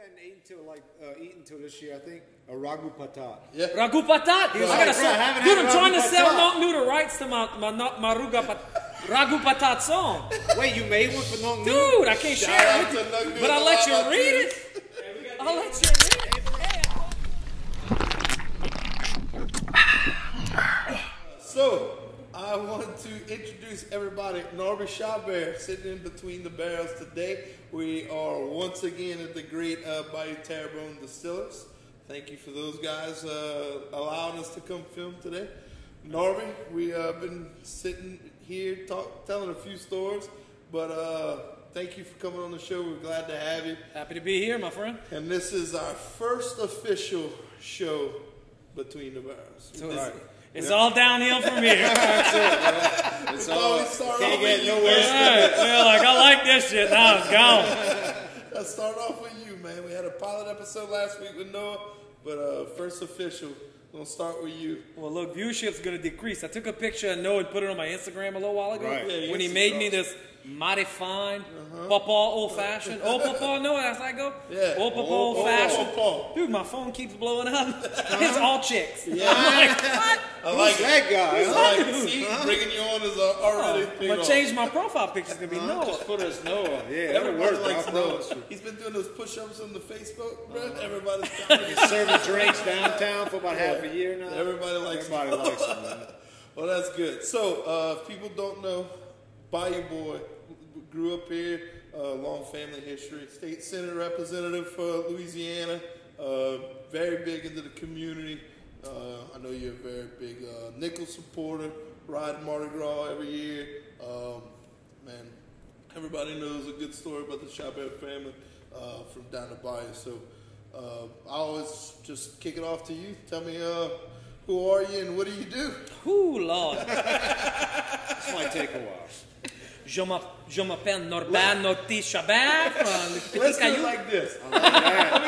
hadn't eaten till like uh, eaten till this year. I think a ragu patat. Yeah. Ragu patat. was I like, gotta sell, I dude, I'm trying to ragu sell patat." Nong Noodle rights to my my, my, my Ruga pat, Ragu patat song. Wait, you made one for Nong Dude, I can't Shout share it with you. But I'll let you read it. I'll let you read it. So, I want to introduce everybody. Norby Chabert sitting in between the barrels today. We are once again at the great uh, Bayou Terrebonne Distillers. Thank you for those guys uh, allowing us to come film today. Norby, we have uh, been sitting here talk, telling a few stories, but uh, thank you for coming on the show. We're glad to have you. Happy to be here, my friend. And this is our first official show between the barrels. So it's, it's all downhill from here. It's Oh, all we start can't get with you, nowhere. Right. They're like, I like this shit. Now it's gone. Let's start off with you, man. We had a pilot episode last week with Noah, but uh, first official. We'll start with you. Well, look, viewership's going to decrease. I took a picture of Noah and put it on my Instagram a little while ago Right. Yeah, when he Insta made me this mighty fine, papa old fashioned. Old papa, Noah, that's how I go. Yeah. Old papa Old- old fashioned. old. Dude, my phone keeps blowing up. it's all chicks. Yeah. I'm like, what? I like it. That guy. I huh? like it. See, bringing you on is uh, already I'm paid gonna change my profile picture. It's gonna be Noah. Just put us Noah. Yeah, that'll work. likes I Noah. promise you. He's been doing those push-ups on the Facebook, bro. Uh-huh. Everybody's coming. Serving drinks downtown for about half a year now. Everybody likes Everybody Noah. likes him, man. Well, that's good. So, uh, if people don't know, Bayou Boy grew up here, uh, long family history, state senate representative for Louisiana, uh, very big into the community. Uh, I know you're a very big uh, Nicholls supporter, riding Mardi Gras every year. Um, man, everybody knows a good story about the Chabert family uh, from down the Bayou. So, uh, I always just kick it off to you. Tell me, uh, who are you and what do you do? Ooh, Lord. This might take a while. Je m'appelle Norbert Norti Chabert from Petit Let's do it like this. I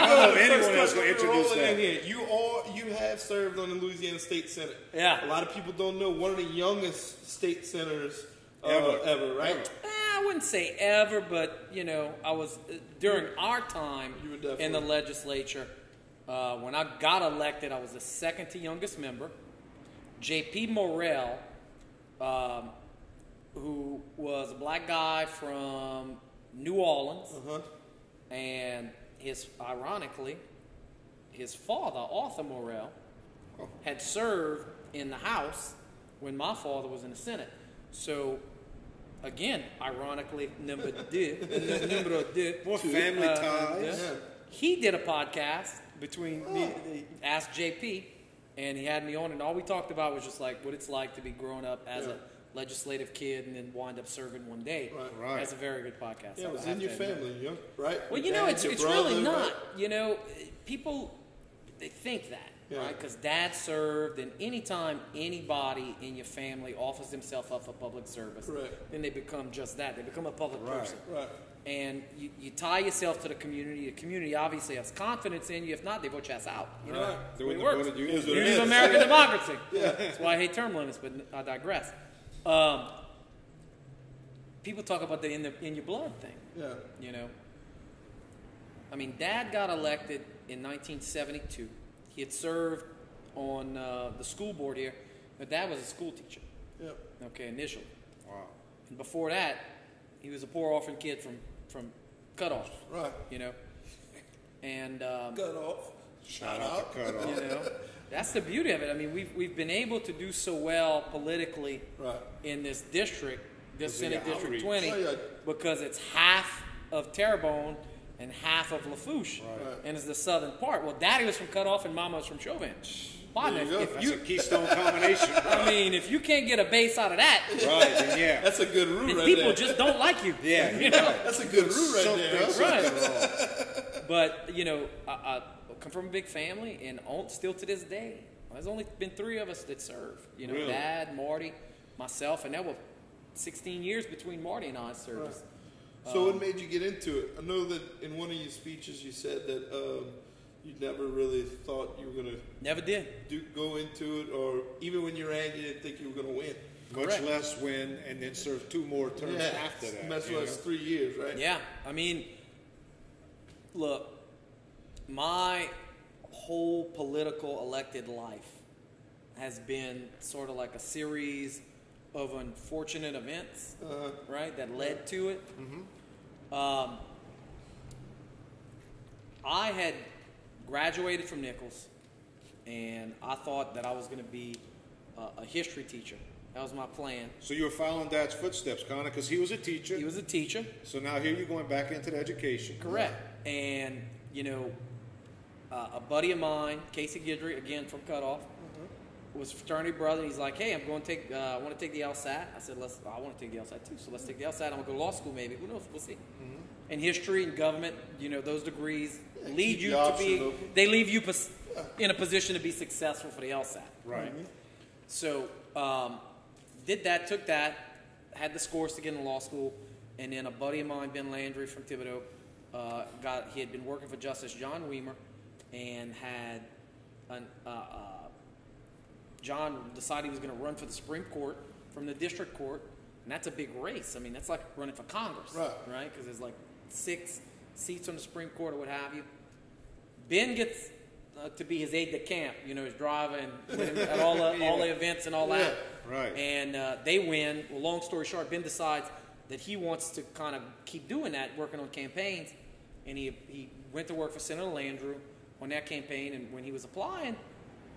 don't know anyone else question, gonna introduce rolling in that. here. You all you have served on the Louisiana State Senate. Yeah. A lot of people don't know one of the youngest state senators uh, Ever. ever, right? Ever. Eh, I wouldn't say ever, but you know, I was uh, during our time You were in the legislature. Uh, when I got elected, I was the second to youngest member. J.P. Morrell, um, who was a black guy from New Orleans, Uh-huh. and his ironically, his father, Arthur Morrell, had served in the House when my father was in the Senate. So, again, ironically, number two, number two, More family uh, ties. yeah. He did a podcast between me, Ask JP, and he had me on, and all we talked about was just like what it's like to be growing up as Yeah. a legislative kid and then wind up serving one day. Right. Right. That's a very good podcast. Yeah, it was in your to admit. family, you know, right? Well, Your you know, it's, it's brother, really not. right? You know, people they think that, Yeah. right? Because dad served, and anytime anybody in your family offers themselves up for public service, Correct. then they become just that. They become a public Right. person. Right. And you, you tie yourself to the community. The community obviously has confidence in you. If not, they vote your ass out. You know, Right. That's They the way wouldn't it works. voted you in. Here's what it Beauty of is. American democracy. Yeah. That's why I hate term limits, but I digress. Um, people talk about the in, the in your blood thing. Yeah. You know, I mean, Dad got elected in 1972. He had served on uh, the school board here, but Dad was a school teacher. Yeah. Okay, initially, Wow. and before that, he was a poor orphan kid from from Cutoff. Right. You know, and um, Cut off. Shout out to Cut Off. you know, that's the beauty of it. I mean, we've we've been able to do so well politically Right. in this district, this Senate District outreach. 20, Oh, yeah. because it's half of Terrebonne and half of Lafourche, Right. and it's the southern part. Well, Daddy was from Cutoff and Mama was from Chauvin. Partner, you go. if That's you, a keystone combination. I mean, if you can't get a base out of that, right, then yeah. That's a good root then right people there. just don't like you. Yeah, you know. That's a good root right Something, there. Right. But you know, I, I come from a big family, and on, still to this day, there's only been three of us that serve. You know, Really? Dad, Marty, myself, and that was 16 years between Marty and I's service. So what made you get into it? I know that in one of your speeches you said that um, you never really thought you were going to Never did. do, go into it, or even when you ran, you didn't think you were going to win. Much Correct. less win and then serve two more terms after that. Much you less know? three years, right? Yeah, I mean, look, my whole political elected life has been sort of like a series of unfortunate events, Uh, right, that led to it. Um, I had graduated from Nicholls, and I thought that I was going to be a, a history teacher. That was my plan. So you were following Dad's footsteps, Connor, because he was a teacher. He was a teacher. so now here you're going back into the education. Correct. And, you know, uh, a buddy of mine, Casey Guidry, again from Cutoff, was fraternity brother. He's like, hey, I'm going to take, uh, I want to take the LSAT. I said, let's, I want to take the LSAT too. So let's take the LSAT. I'm going to go to law school maybe. Who knows? We'll see. And history and government, you know, those degrees Yeah, lead you to be, open. they leave you pos- in a position to be successful for the LSAT. Right. So um, did that, took that, had the scores to get into law school, and then a buddy of mine, Ben Landry from Thibodaux, uh, got he had been working for Justice John Weimer, and had an, uh, uh, John decided he was going to run for the Supreme Court from the district court, and that's a big race. I mean, that's like running for Congress, Right. Right? Because there's like six seats on the Supreme Court or what have you. Ben gets uh, to be his aide de camp, you know, his driver and at all the all the events and all that. Right. And uh, they win. Well, long story short, Ben decides that he wants to kind of keep doing that, working on campaigns, and he he went to work for Senator Landrieu on that campaign. And when he was applying,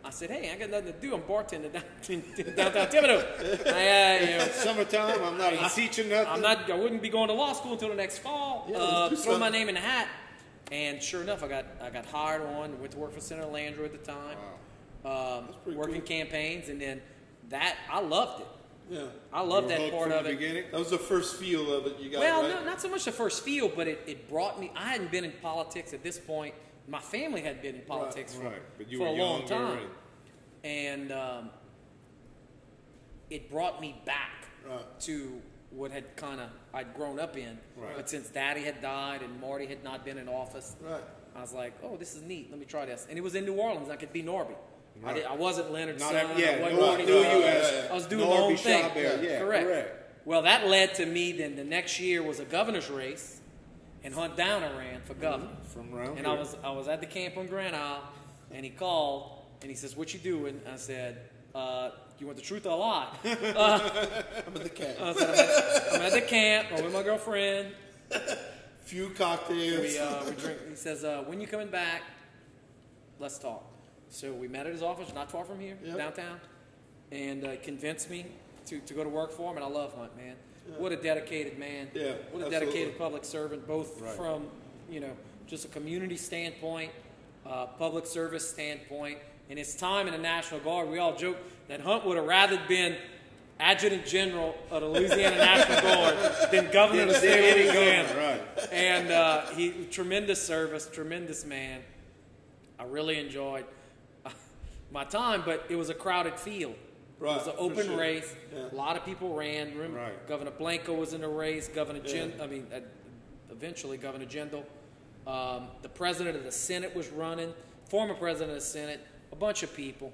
I said, "Hey, I got nothing to do. I'm bartending down in downtown Thibodaux. I, uh, you know, Summertime, I'm not teaching nothing. I'm not. I wouldn't be going to law school until the next fall. Yeah, uh, throw my name in the hat, and sure enough, I got I got hired on. Went to work for Senator Landrieu at the time, um, pretty working campaigns, and then that I loved it. yeah. I You loved that part of it. beginning. That was the first feel of it you got, Well, right? no, not so much the first feel, but it, it brought me. I hadn't been in politics at this point. My family had been in politics for, Right, but you for were a long time, and- and um, it brought me back Right. to what had kind of I'd grown up in. Right. But since Daddy had died and Marty had not been in office, Right. I was like, "Oh, this is neat. Let me try this." And it was in New Orleans. I could be Norby. I, did, I wasn't Leonard Not Son. every- yeah, I wasn't no one Marty knew you Norby. I was doing Norby my own thing. Yeah, correct. correct. Well, that led to me. Then the next year was a governor's race, and Hunt Downer ran for governor. From around And here. I was I was at the camp on Grand Isle, and he called and he says, "What you doing?" I said, uh, "You want the truth or a lie?" I'm at the camp. I said, I'm at, I'm at the camp. I'm with my girlfriend. Few cocktails. We, uh, we drink. He says, uh, "When you coming back? Let's talk." So we met at his office, not far from here, Yep. downtown, and uh, convinced me to, to go to work for him. And I love Hunt, man. What a dedicated man. Yeah, What a absolutely. dedicated public servant, both Right. from you know just a community standpoint, uh, public service standpoint, and his time in the National Guard. We all joke that Hunt would have rather been adjutant general of the Louisiana National Guard than governor of the state of Louisiana Right. and uh, he tremendous service, tremendous man. I really enjoyed my time, but it was a crowded field. Right, it was an open sure. race. Yeah. A lot of people ran. Remember, Right. Governor Blanco was in the race. Governor Jen, Yeah. I mean, uh, eventually Governor Jindal. Um, the president of the Senate was running. Former president of the Senate. A bunch of people.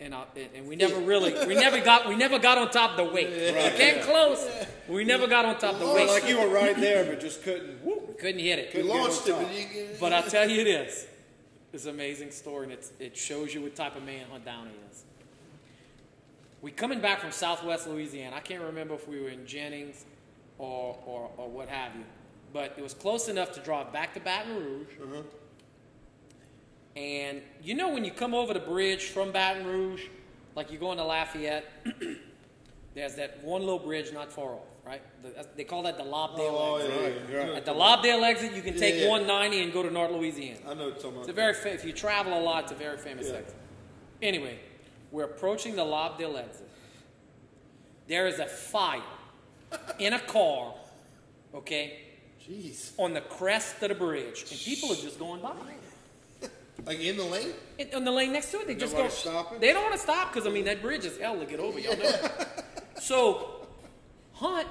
And, I, and- and we never really, we never got, we never got on top of the weight. We came close. We never got on top of the weight. like you were right there, but just couldn't. Whoop. Couldn't hit it. You Couldn't get launched it, but top. you, But I tell you this, it's an amazing story, and it's, it shows you what type of man Hunt Downer is. We coming back from Southwest Louisiana. I can't remember if we were in Jennings or, or, or what have you, but it was close enough to drive back to Baton Rouge. Mm-hmm. And you know when you come over the bridge from Baton Rouge, like you're going to Lafayette, there's that one little bridge not far off, right? The, they call that the Lobdell oh, exit. yeah, Right, yeah, yeah. At the Lobdell exit, you can take Yeah, yeah. 190 and go to North Louisiana. I know what you're talking It's a very fa- if you travel a lot, it's a very famous exit. Anyway, we're approaching the Lobdell exit. There is a fire in a car, okay, Jeez. on the crest of the bridge, and people are just going by. Like in the lane? And on the lane next to it, they just go. stopping? They don't want to stop because I mean that bridge is hell to get over. Y'all know. so, Hunt,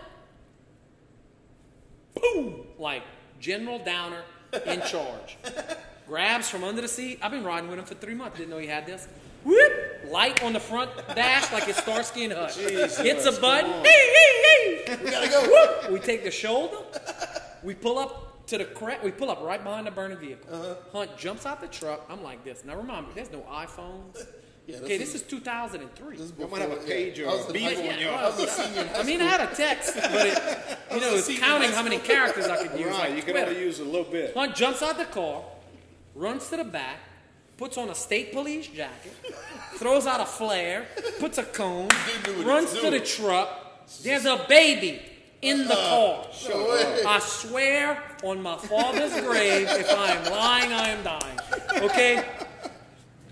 boom, like General Downer in charge, grabs from under the seat. I've been riding with him for three months. Didn't know he had this. Whoop! Light on the front dash like it's Starsky and Hutch. Jesus, Hits a button. Hey, hey, hey! We gotta go. Whoop! We take the shoulder. We pull up to the crack. We pull up right behind the burning vehicle. Uh-huh. Hunt jumps out the truck. I'm like this. Now remember, there's no iPhones. Yeah, okay, this is 2003. This is You might have a before- page yeah. or I was a in beep on your- I was a senior in high I mean, I had a text, but it, you know, it's counting how many characters I could use. Right, like you can only use a little bit. Hunt jumps out the car, runs to the back, puts on a state police jacket, throws out a flare, puts a cone, Dude knew what runs to the truck. There's a baby in the car. No. I swear on my father's grave, if I am lying, I am dying. Okay?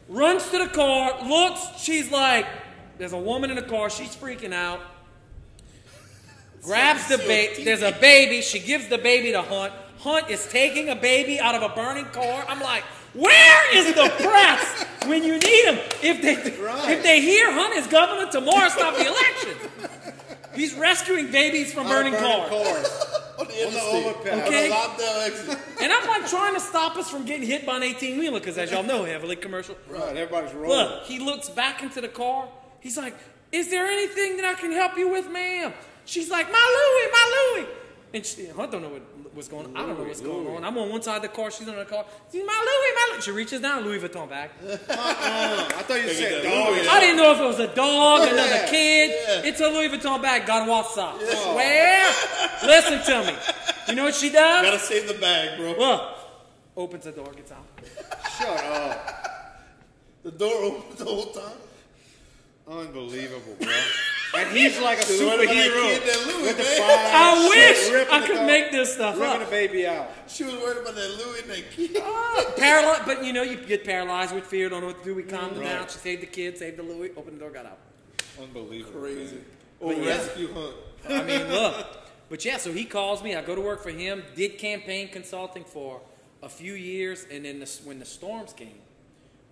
Runs to the car, looks, she's like, there's a woman in the car, she's freaking out. Grabs the baby, there's a baby, she gives the baby to Hunt. Hunt is taking a baby out of a burning car. I'm like, where is the press when you need them? If they if they hear Hunt is governor tomorrow, stop the election. He's rescuing babies from burning, Burning cars. cars. On the On the overpass. Okay. the lockdown exit. And I'm like trying to stop us from getting hit by an 18 wheeler because, as y'all know, heavily commercial. Right, everybody's rolling. Look, he looks back into the car. He's like, Is there anything that I can help you with, ma'am? She's like, My Louie, my Louie. And she, I don't know what, what's going on. I don't know what's going on. I'm on one side of the car. She's on the car. She's my Louie, my Louie. She reaches down, Louis Vuitton bag. Uh, I thought you said dog. Louis. I didn't know if it was a dog, another Yeah. kid. It's a Louis Vuitton bag. Got to off socks. Swear. Listen to me. You know what she does? Gotta save the bag, bro. Look. Opens the door, gets out. Shut up. The door opens the whole time. Unbelievable, bro. And he's like a Dude, what superhero. kid, that Louis, with the man? fire, I wish I could make this stuff ripping up. the baby out. She was worried about that Louis and that kid. Oh, paralyzed, but you know, you get paralyzed with fear, don't know what to do. We calmed her Right. down. She saved the kid, saved the Louis, opened the door, got out. Unbelievable. Crazy. But Oh, yeah. rescue hunt. I mean, look. But yeah, so he calls me. I go to work for him. Did campaign consulting for a few years, and then the, when the storms came,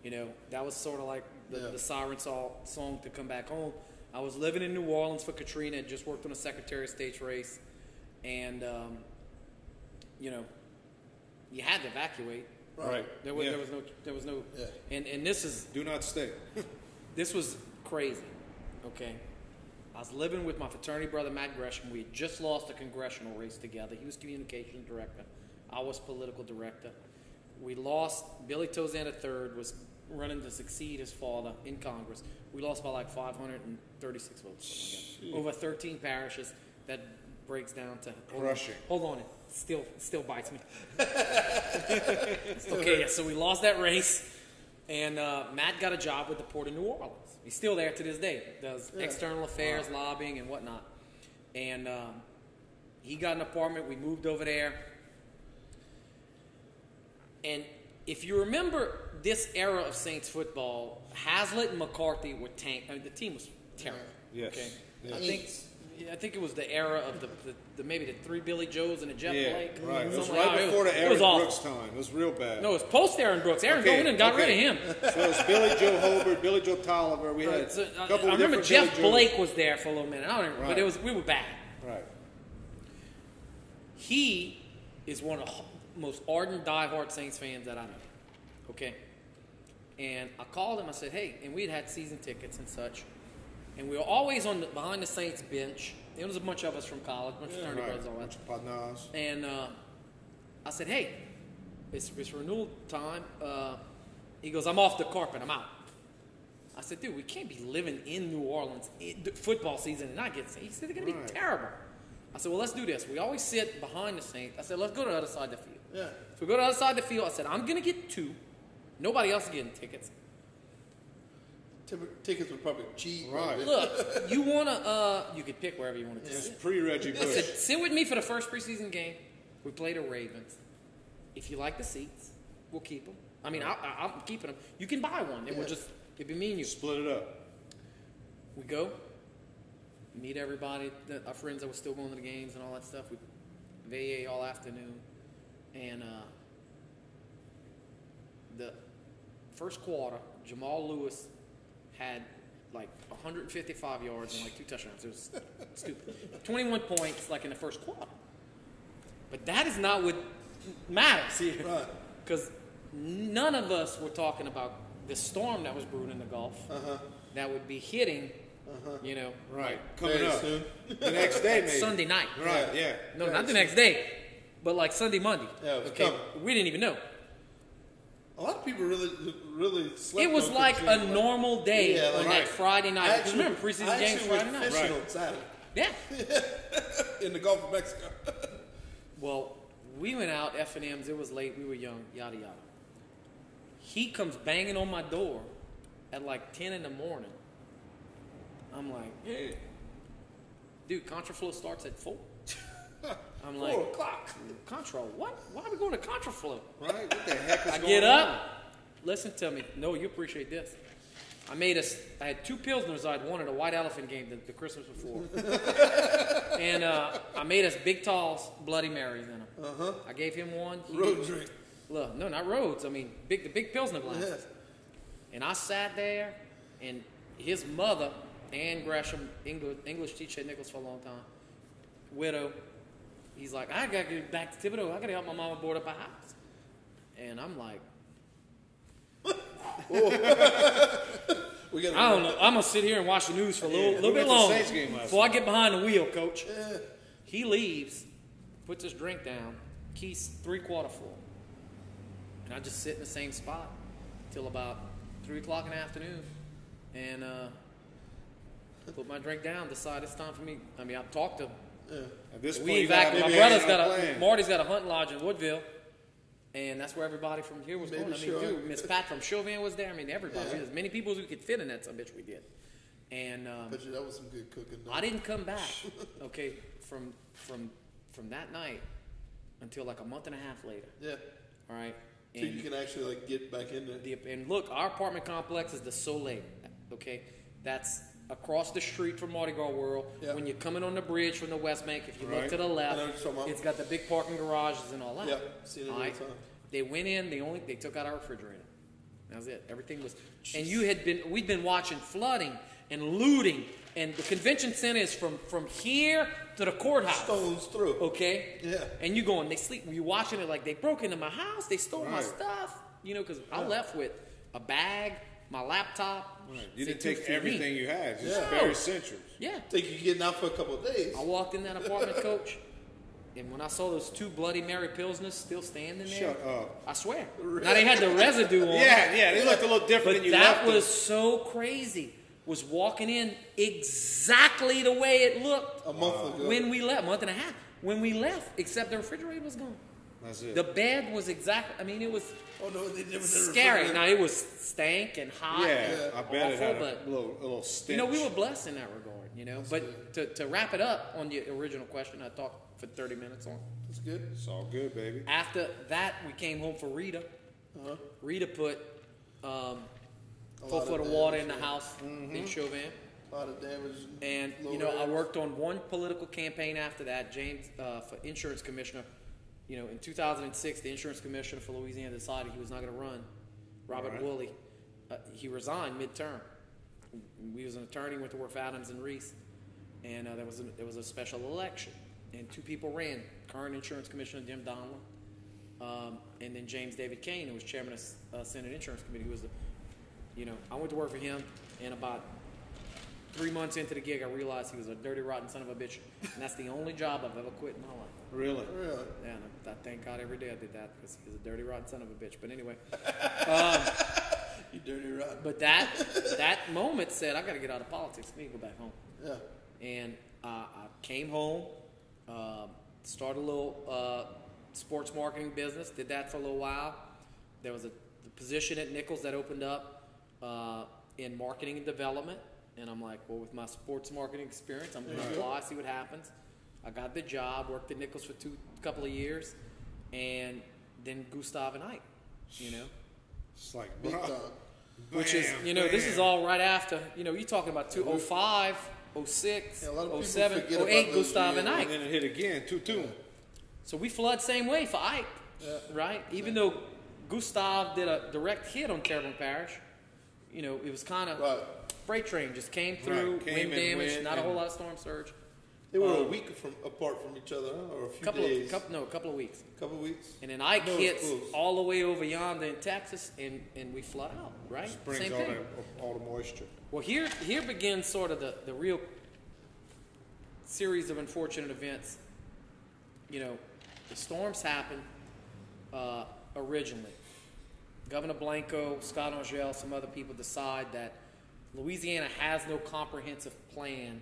you know, that was sort of like the, Yeah. the siren song to come back home. I was living in New Orleans for Katrina. Had just worked on a Secretary of State's race, and um, you know, you had to evacuate. Right. There was, Yeah. there was no, there was no, Yeah. and and this is Do not stay. this was crazy. Okay. I was living with my fraternity brother Matt Gresham. We had just lost a congressional race together. He was communications director. I was political director. We lost Billy Tauzin III was running to succeed his father in Congress. We lost by like 536 votes. like. Over 13 parishes. That breaks down to hold on. Crushing. Hold on, it still still bites me. okay, yeah, so we lost that race, and uh, Matt got a job with the Port of New Orleans. He's still there to this day. Does external affairs, lobbying, and whatnot. And um, he got an apartment. We moved over there. And if you remember this era of Saints football, Haslett and McCarthy were tank. I mean, the team was terrible. Yes. Okay. Yes. I think. I think it was the era of the, the, the maybe the three Billy Joes and a Jeff Yeah, Blake. right. It was right like before the it Aaron awful. Brooks time. It was real bad. No, it was post Aaron Brooks. Aaron Okay, in, got okay. rid of him. So it was Billy Joe Hobert, Billy Joe Tolliver. We had So, a I, couple I of remember Jeff Billy Joes. Blake was there for a little minute. I don't remember, but it was we were bad. Right. He is one of the most ardent, diehard Saints fans that I know. Okay. And I called him. I said, "Hey," and we'd had season tickets and such, and we were always on the, behind the Saints bench. There was a bunch of us from college, a bunch of fraternity Right. brothers, all that. Partners. And uh, I said, "Hey, it's, it's renewal time." Uh, he goes, "I'm off the carpet. I'm out." I said, "Dude, we can't be living in New Orleans in the football season and not get." He said, "They're gonna Right. be terrible." I said, "Well, let's do this. We always sit behind the Saints." I said, "Let's go to the other side of the field." Yeah. So we go to the other side of the field. I said, "I'm gonna get two. Nobody else is getting tickets. Tickets were probably cheap. Right. Look, you wanna? Uh, you could pick wherever you want to It's sit. pre Reggie I said, Bush. sit with me for the first preseason game. We play the Ravens. If you like the seats, we'll keep them. I mean, I, I, I'm keeping them. You can buy one. It will just it'd be me and you. Split it up. We go, meet everybody, the, our friends that were still going to the games and all that stuff. We VA all afternoon, and uh, the first quarter, Jamal Lewis had like 155 yards and like two touchdowns. It was stupid. 21 points like in the first quarter. But that is not what matters here. Right. Because none of us were talking about the storm that was brewing in the Gulf uh-huh. that would be hitting, uh-huh. you know, Right. Coming up. soon. The next day, maybe. Sunday night. Right, yeah. No, not the next day. but like Sunday, Monday. Yeah, it was okay, coming. we didn't even know. A lot of people really, really slept It was like a normal day Yeah, on like- that Friday night. Actually, remember preseason I games Friday night. Right. on Saturday Yeah. in the Gulf of Mexico. Well, we went out F and M's. It was late. We were young. Yada yada. He comes banging on my door at like ten in the morning. I'm like, hey, dude, contraflow starts at four. I'm like, Four o'clock. Contra, what? Why are we going to contraflow? Right? What the heck is I going get on? up. Listen to me. No, you appreciate this. I made us. I had two pilsners I'd won at a white elephant game the, the Christmas before, and uh, I made us big talls, Bloody Marys in them. Uh-huh. I gave him one. He Road drink. Look, no, not roads. I mean, big the big pilsner glasses. Yeah. And I sat there, and his mother, Ann Gresham, English, English teacher at Nicholls for a long time, widow. He's like, I gotta get back to Thibodaux. I gotta help my mama board up a house. And I'm like, We got. I don't know. I'm gonna sit here and watch the news for a little, Yeah, little bit went longer Saints game before I get behind the wheel, Coach. Yeah. He leaves, puts his drink down, keys three quarter full, and I just sit in the same spot till about three o'clock in the afternoon, and uh, put my drink down. Decide it's time for me. I mean, I've talked to. At this point, We evacuated. My brother's got a playing. Marty's got a hunting lodge in Woodville. And that's where everybody from here was Maybe going. I mean, sure. dude, Miss Pat from Chauvin was there. I mean, everybody. Yeah. As many people as we could fit in that some bitch we did. And um, you that was some good cooking. though. I didn't come back. Okay, from from from that night until like a month and a half later. Yeah. All right. So you can actually like get back in there. the, and look, our apartment complex is the Soleil. Okay, that's across the street from Mardi Gras World. Yeah. When you're coming on the bridge from the West Bank, if you look to the left, know what you're talking about. it's got the big parking garages and all that. Yeah, seen it All right? They went in. They only they took out our refrigerator. That was it. Everything was. And you had been. We'd been watching flooding and looting, and the convention center is from from here to the courthouse. Stones through. Okay. Yeah. And you going? They sleep. You watching it like they broke into my house. They stole my stuff. You know, because I left with a bag, my laptop. Right. You didn't take everything deep. you had. Just Yeah. bare essentials. Yeah. Think you getting out for a couple of days. I walked in that apartment, coach, and when I saw those two Bloody Mary pilsners still standing there, Shut up. I swear. Now they had the residue on. Yeah, yeah, they looked a little different But than you that left was them. so crazy. Was walking in exactly the way it looked A month ago. when we left, month and a half. When we left, except the refrigerator was gone. That's it. The bed was exactly. I mean, it was oh no, they never did scary. Now it was stank and hot. yeah, and I bet it awful, had a but little, a little stench. you know, we were blessed in that regard. You know, but to, to wrap it up on the original question, I talked for thirty minutes on. That's good. It's all good, baby. After that, we came home for Rita. Uh-huh. Rita put um, A four foot of of water in damage, the yeah. house in Chauvin. A lot of damage. And you know, I worked on one political campaign after that. James, uh, for insurance commissioner. You know, in 2006, the insurance commissioner for Louisiana decided he was not going to run. Robert Right. Wooley, uh, he resigned midterm. We was an attorney, went to work for Adams and Reese, and uh, there was a, there was a special election, and two people ran: current insurance commissioner Jim Donelon, um, and then James David Cain, who was chairman of uh, Senate Insurance Committee. Who was the, you know, I went to work for him, and about three months into the gig, I realized he was a dirty, rotten son of a bitch, and that's the only job I've ever quit in my life. Really? Really? Yeah, and I, I thank God every day I did that because he's a dirty, rotten son of a bitch. But anyway, You dirty rotten. but that that moment said I got to get out of politics. I need to go back home. Yeah. And uh, I came home, uh, started a little uh, sports marketing business. Did that for a little while. There was a the position at Nicholls that opened up uh, in marketing and development, and I'm like, well, with my sports marketing experience, I'm going to apply, see what happens. I got the job, worked at Nicholls for two couple of years, and then Gustav and Ike, you know? It's like, Big bruh, time. which is you know this is all right after you know you're talking about 205 06 Yeah, a lot of oh people 07 08 gustav and years. ike. And then it hit again, two two. so we flood same way for ike right? Even though gustav did a direct hit on Terrebonne parish you know it was kind of Right. freight train just came through Right, came wind damage went not a whole lot of storm surge They were a Um, week from apart from each other, or a few couple days. of couple, no a couple of weeks A couple of weeks. and then ike No, it's hits all the way over yonder in texas and and we flood out right Brings same all, thing that, all the moisture. Well, here here begins sort of the, the real series of unfortunate events. You know, the storms happened uh, originally. Governor Blanco, Scott Angelle, some other people decide that Louisiana has no comprehensive plan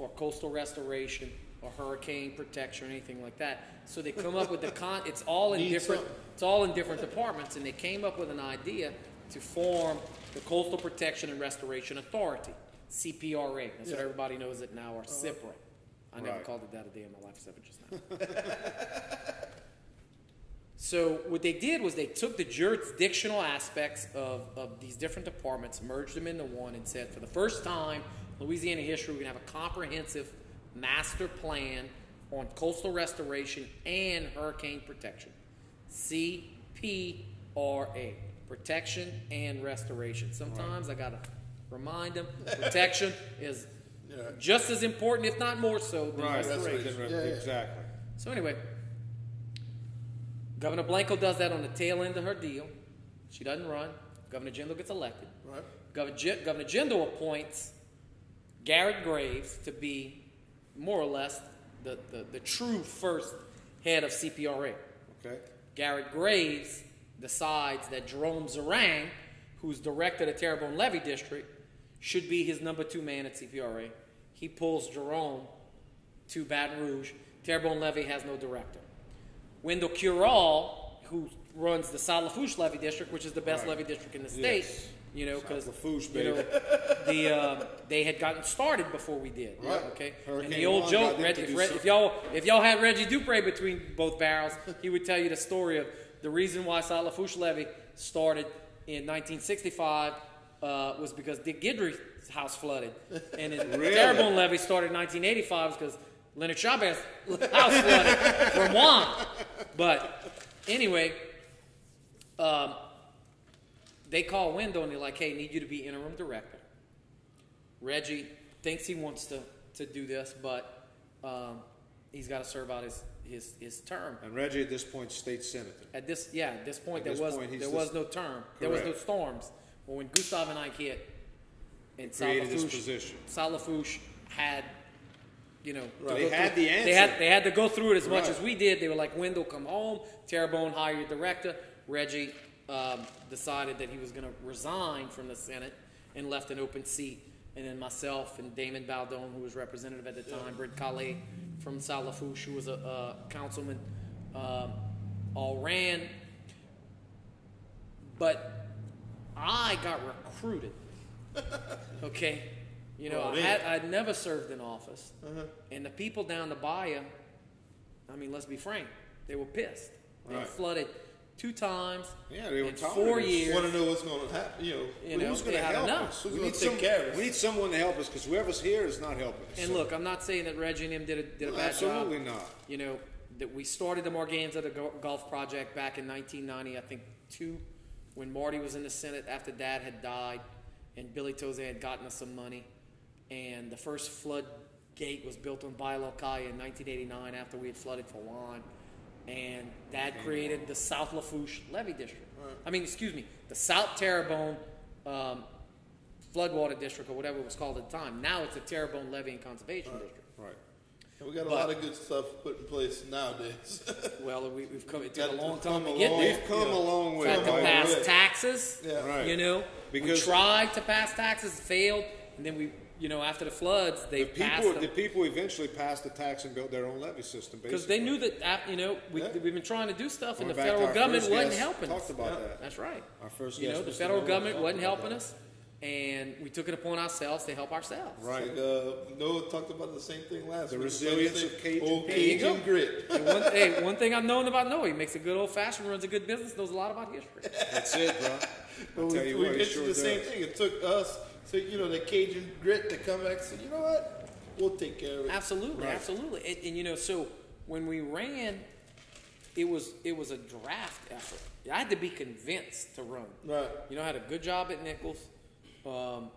for coastal restoration or hurricane protection or anything like that. So they come up with the con. It's all in Need different. something. It's all in different departments, and they came up with an idea to form the Coastal Protection and Restoration Authority, CPRA. That's what everybody knows it now, or uh-huh. CIPRA. I never Right. called it that a day in my life except just now. So what they did was they took the jurisdictional aspects of, of these different departments, merged them into one, and said, for the first time Louisiana history, we're gonna have a comprehensive master plan on coastal restoration and hurricane protection. CPRA, protection and restoration. Sometimes I gotta remind them, protection is Yeah. just as important, if not more so, than Right, restoration. that's Yeah, yeah. exactly. So anyway, Governor Blanco does that on the tail end of her deal. She doesn't run. Governor Jindal gets elected. Right. Governor, J- Governor Jindal appoints Garrett Graves to be more or less the, the, the true first head of CPRA. Okay. Garrett Graves decides that Jerome Zeringue, who's director of the Terrebonne Levee District, should be his number two man at CPRA. He pulls Jerome to Baton Rouge. Terrebonne Levee has no director. Windell Curole, who runs the South Lafourche Levee District, which is the best Right. levee district in the state, Yes. You know, because you know, the um, they had gotten started before we did. Right. Okay. Hurricane and the old Juan joke, Reg, if, Reg- if y'all if y'all had Reggie Dupre between both barrels, he would tell you the story of the reason why South Lafourche Levee started in 1965 uh, was because Dick Guidry's house flooded, and then Really? Terrebonne Levee started in 1985 because Leonard Chavez house flooded from Juan. But anyway, um, they call Wendell and they're like, "Hey, need you to be interim director." Reggie thinks he wants to, to do this, but um, he's got to serve out his, his, his term. And Reggie at this point, state senator. At this, yeah, at this point, At there this was point, there the- was no term. There was no storms. Well, when Gustav and I hit, and Salafouche, position. Salafouche had, you know, to They had through- the They had they had to go through it as much as we did. They were like, Wendell, come home. Terrebonne hire your director. Reggie um, decided that he was going to resign from the Senate and left an open seat. And then myself and Damon Baldone, who was representative at the time, Britt Calais from Salafouche, who was a, a councilman, um, all ran. But I got recruited. Okay, you know, Oh, I had, I'd never served in office, Uh-huh. and the people down the bayou. I mean, let's be frank, they were pissed. They Right. flooded two times Yeah, they were in tired four years. Want to know what's going to happen? You know, You know, Who's going to help us? Who's we need take some, care of us? We need someone to help us because whoever's here is not helping us. And So- look, I'm not saying that Reggie and him did a, did a No, bad job. absolutely not. You know, that we started the Morganza the Gulf Project back in 1990, I think two, when Marty was in the Senate after Dad had died, and Billy Toze had gotten us some money, and the first flood gate was built on Bailokai in 1989 after we had flooded for Juan, and Dad created the South Lafourche Levee District. I mean, excuse me, the South Terrebonne um, Floodwater District or whatever it was called at the time. Now it's the Terrebonne Levee and Conservation District. Right. and we got a But- lot of good stuff put in place nowadays. Well, we, we've come. It took a long time to get there. We've come Yeah. a long way. Had to pass Right. taxes. Yeah. Right. You know, Because- we tried to pass taxes, failed, and then we, you know, after the floods, they The passed people, them the people eventually passed the tax and built their own levee system. because they knew that. af- You know, we, Yeah. we've been trying to do stuff, and the federal government wasn't guest helping Talked us. about Yeah. that. That's right. Our first You know, the federal government wasn't helping about us, and we took it upon ourselves to help ourselves. Right. Like, uh, Noah talked about the same thing last The week. resilience Like, of Cajun old There you Cajun go. grit. And one, hey, one thing I've known about Noah, he makes a good old fashioned, runs a good business, knows a lot about history. That's it, bro. I'll we, tell you we what, he mentioned sure the same thing. It took us, so you know, the Cajun grit to come back and say, you know what, we'll take care of it. Absolutely, Right. absolutely. And, and you know, so when we ran, it was it was a draft effort. I had to be convinced to run. Right. You know, I had a good job at Nicholls. Um,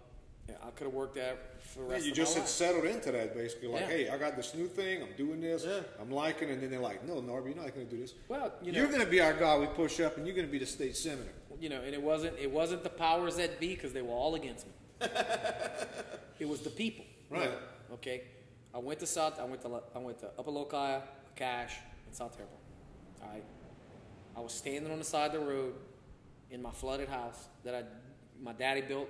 yeah, I could have worked there for the Yeah, you just had life. settled into that basically. Like, Yeah. hey, I got this new thing. I'm doing this. Yeah. I'm liking it. And then they're like, no, Norby, you're not going to do this. Well, you know, You're going to be our guy. We push up, and you're going to be the state senator. you know, and it wasn't it wasn't the powers that be because they were all against me. it was the people. Right. Okay. I went to South. I went to I went to Upper Lokia, Cache, and South Terrebonne. All right. I was standing on the side of the road in my flooded house that I, my daddy built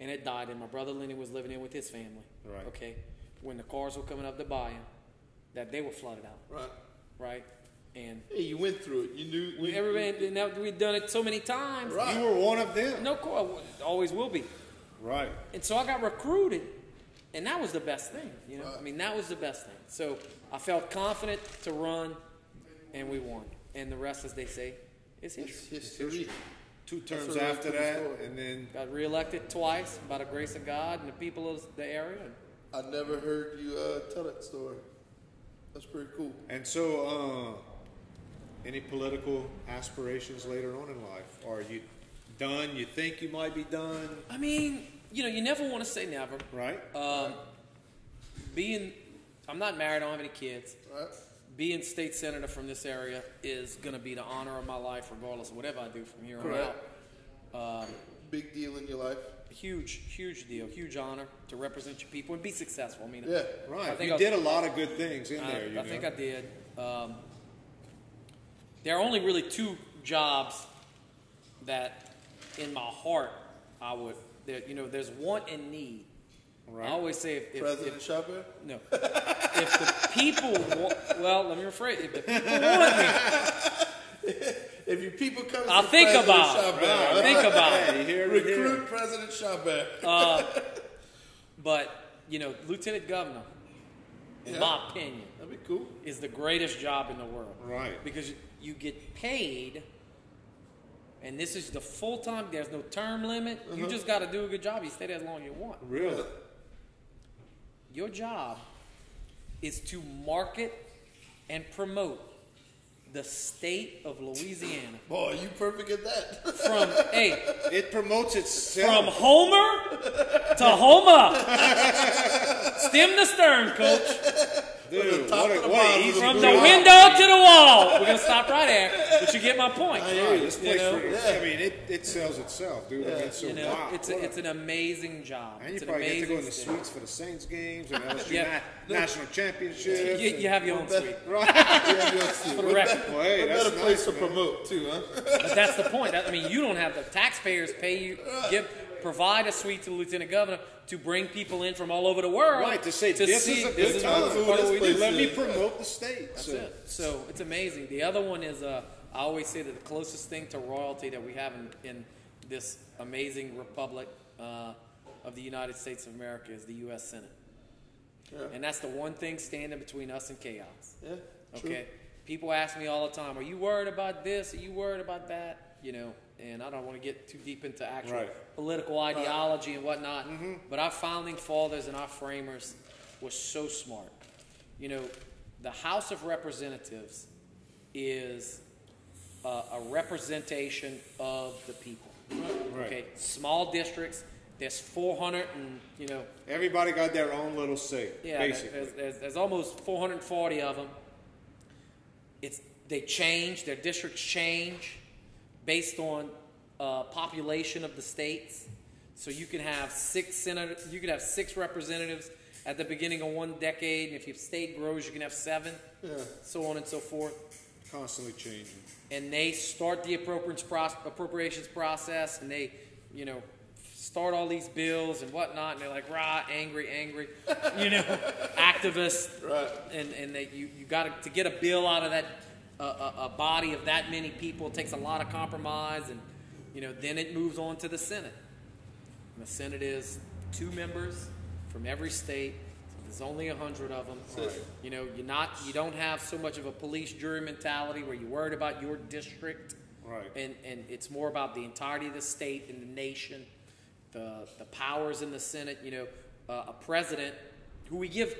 and it died, and my brother Lenny was living in with his family. Right. Okay. When the cars were coming up to buy him, that they were flooded out. Right. Right. And Hey, you went through it. You knew. we. Everybody. Now we've done it so many times. Right. You were one of them. No, co- always will be. Right. And so I got recruited, and that was the best thing. You know, I mean, that was the best thing. So I felt confident to run, and we won. And the rest, as they say, is history. It's history. Two terms after that, story. and then Got reelected twice by the grace of God and the people of the area. I never heard you uh, tell that story. That's pretty cool. and so, uh, any political aspirations later on in life? Are you done? You think you might be done? I mean, you know, you never want to say never. Right. Um, being, I'm not married. I don't have any kids. Right. Being state senator from this area is going to be the honor of my life, regardless of whatever I do from here on out. Um, Big deal in your life. huge, huge deal, huge honor to represent your people and be successful. I mean, Yeah. I Right. think You I- did a lot of good things in I, there. You I know. think I did. Um, there are only really two jobs that, in my heart, I would. There, you know, there's want and need. Right. I always say if, if, President if Chavez. no, if the people, wa- well, let me rephrase. If the people want me, If your people come, I'll think President about it. Chavez, I'll think about it. Hey, it here. Recruit President Chavez. Uh, but you know, lieutenant governor, in Yeah. my opinion, That'd be cool. is the greatest job in the world. Right. Because you get paid, and this is the full time. There's no term limit. You uh-huh. just got to do a good job. You stay there as long as you want. Really. Your job is to market and promote the state of Louisiana Boy, you perfect at that. from hey It promotes itself. from. Homer to Homer. Stem to stern, coach. Dude, top what to a, the what bottom a From the job. window to the wall. We're gonna stop right there, but you get my point. Right, this You place, know? really- I mean, it, it sells itself, dude. I mean, it's so You know, wow. it's a, it's an amazing job. and you it's an probably get to go in the state. suites for the Saints games and LSU Yeah. na- national championships. You, you have your own suite. right. yeah, you'll see. For the record. Well, hey, What that's better place nice, to promote too, huh? But that's the point. That, I mean, you don't have the taxpayers pay you give provide a suite to the lieutenant governor to bring people in from all over the world. Right, to say to this see is a this good is time. what- what This we place do. Let me promote the state. That's so. it. So it's amazing. The other one is uh, I always say that the closest thing to royalty that we have in, in this amazing republic uh, of the United States of America is the U.S. Senate, Yeah. and that's the one thing standing between us and chaos. Yeah. true. People ask me all the time, "Are you worried about this? Are you worried about that?" You know, and I don't want to get too deep into actual Right. political ideology and whatnot. But our founding fathers and our framers were so smart. You know, the House of Representatives is uh, a representation of the people. Right. Okay, small districts. There's 400 and you know Everybody got their own little seat. yeah, basically. there's, there's, there's almost 440 of them. It's they change their districts change based on uh, population of the states. So you can have six senators, you can have six representatives at the beginning of one decade, and if your state grows, you can have seven, Yeah. so on and so forth. Constantly changing. And they start the appropriations process, and they, you know, start all these bills and whatnot, and they're like, rah, angry, angry, you know, activists, Right. and and they, you you got to get a bill out of that uh, a, a body of that many people it takes a lot of compromise, and you know then it moves on to the Senate. And the Senate is two members from every state. There's only a hundred of them. Right. You know, you're not you don't have so much of a police jury mentality where you're worried about your district, Right. and and it's more about the entirety of the state and the nation, the the powers in the Senate. You know, uh, a president who we give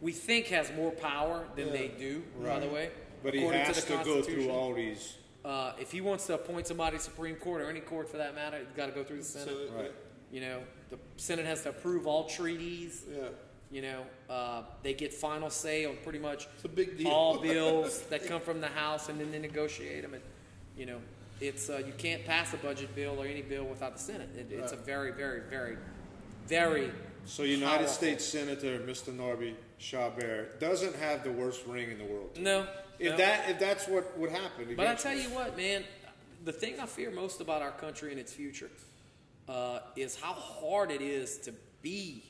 we think has more power than Yeah. they do. By the way, But he according has to to, the go through all these. Uh, if he wants to appoint somebody to Supreme Court or any court for that matter, it's got to go through the Senate. So, Right. You know, the Senate has to approve all treaties. Yeah. You know, uh, they get final say on pretty much It's a big deal. all bills that come from the House, and then they negotiate them. And you know, it's uh, you can't pass a budget bill or any bill without the Senate. It, it's a very, very, very, very So United Powerful. States Senator Mr. Norby Chabert doesn't have the worst ring in the world. no. If that if that's what would happen. But I tell you what, man, the thing I fear most about our country and its future uh, is how hard it is to be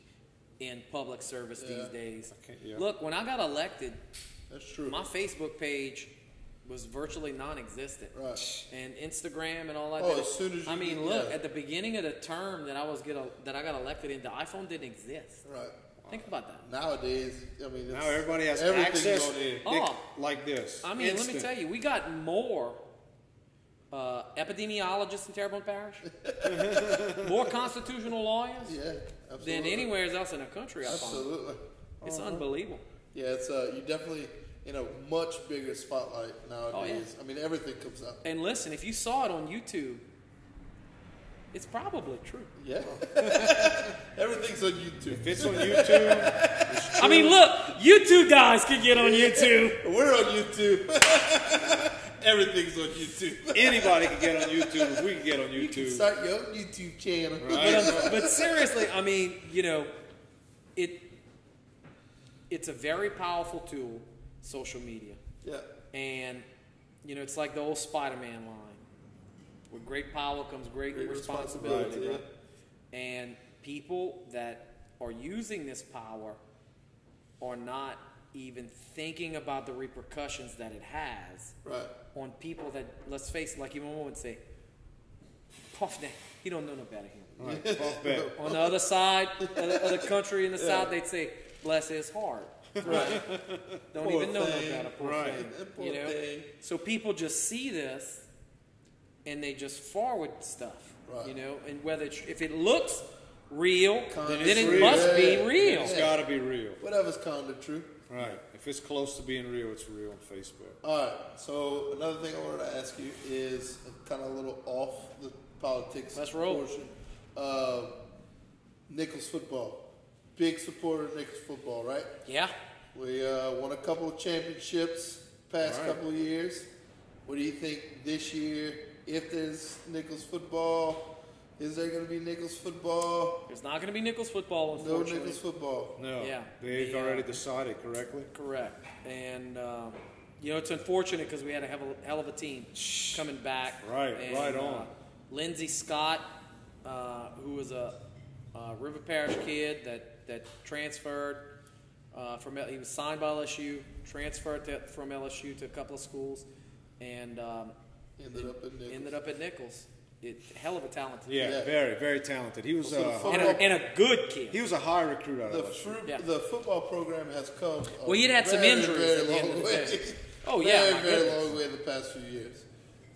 in public service these days. yeah. Look, when I got elected, That's true. my Facebook page was virtually non-existent, Right. and Instagram and all that. Oh, That- as soon as I mean, look, yeah. at the beginning of the term that I was get that I got elected in, the iPhone didn't exist. right. Think about that. Nowadays, I mean, it's, now everybody has everything's access on Oh. like this. I mean, let me tell you, we got more uh, epidemiologists in Terrebonne Parish, more constitutional lawyers Yeah, than anywhere else in the country. I find Absolutely. it's Uh-huh. unbelievable. Yeah, it's uh, you definitely in a much bigger spotlight nowadays. Oh, yeah. I mean, everything comes up. And listen, if you saw it on YouTube, it's probably true. Yeah, everything's on YouTube. If it's on YouTube, it's I mean, look, you two guys can get on YouTube. We're on YouTube. everything's on YouTube. anybody can get on YouTube. If we can get on YouTube. You can YouTube, start your own YouTube channel. Right. But, um, but seriously, I mean, you know, it it's a very powerful tool, social media. Yeah, And, you know, it's like the old Spider Man line with great power comes great, Great responsibility. responsibility, right? And people that are using this power are not even thinking about the repercussions that it has right. on people that, let's face it, like your mom would say, Puff that, he don't know no better here. right, Puff On the other side of the, of the country in the south, they'd say, bless his heart. Right. Don't Poor even know thing. no better. Poor Right. thing. Poor you know? thing. So people just see this and they just forward stuff. Right. You know, and whether it's, if it looks real, Then then it real. must be real. It's got to be real. Whatever's kind of true. Right. If it's close to being real, it's real on Facebook. All right. So another thing I wanted to ask you is kind of a little off the politics Let's roll. portion. Uh, Nicholls football. Big supporter of Nicholls football, right? Yeah. We uh, won a couple of championships past Right. couple of years. What do you think this year? If there's Nicholls football, is there going to be Nicholls football? There's not going to be Nicholls football, No unfortunately. Nicholls football. No. Yeah. They've The, uh, already decided correctly. Correct. And, um, you know, it's unfortunate because we had a hell of a, hell of a team coming back. Right, And, right uh, on. Lindsey Scott, uh, who was a, a River Parish kid that, that transferred uh, from, he was signed by LSU, transferred to, from LSU to a couple of schools, and um, Ended up at Nicholls. ended up at Nicholls. It, hell of a talented Yeah, Yeah. very, very talented. He was So uh, fo- kid. And a, and a good kid. he was a high recruit out The, of us. Yeah. the football program has come. a Well, he'd had some injuries very at the end long the way. day. Oh, yeah, very, very goodness. long way in the past few years.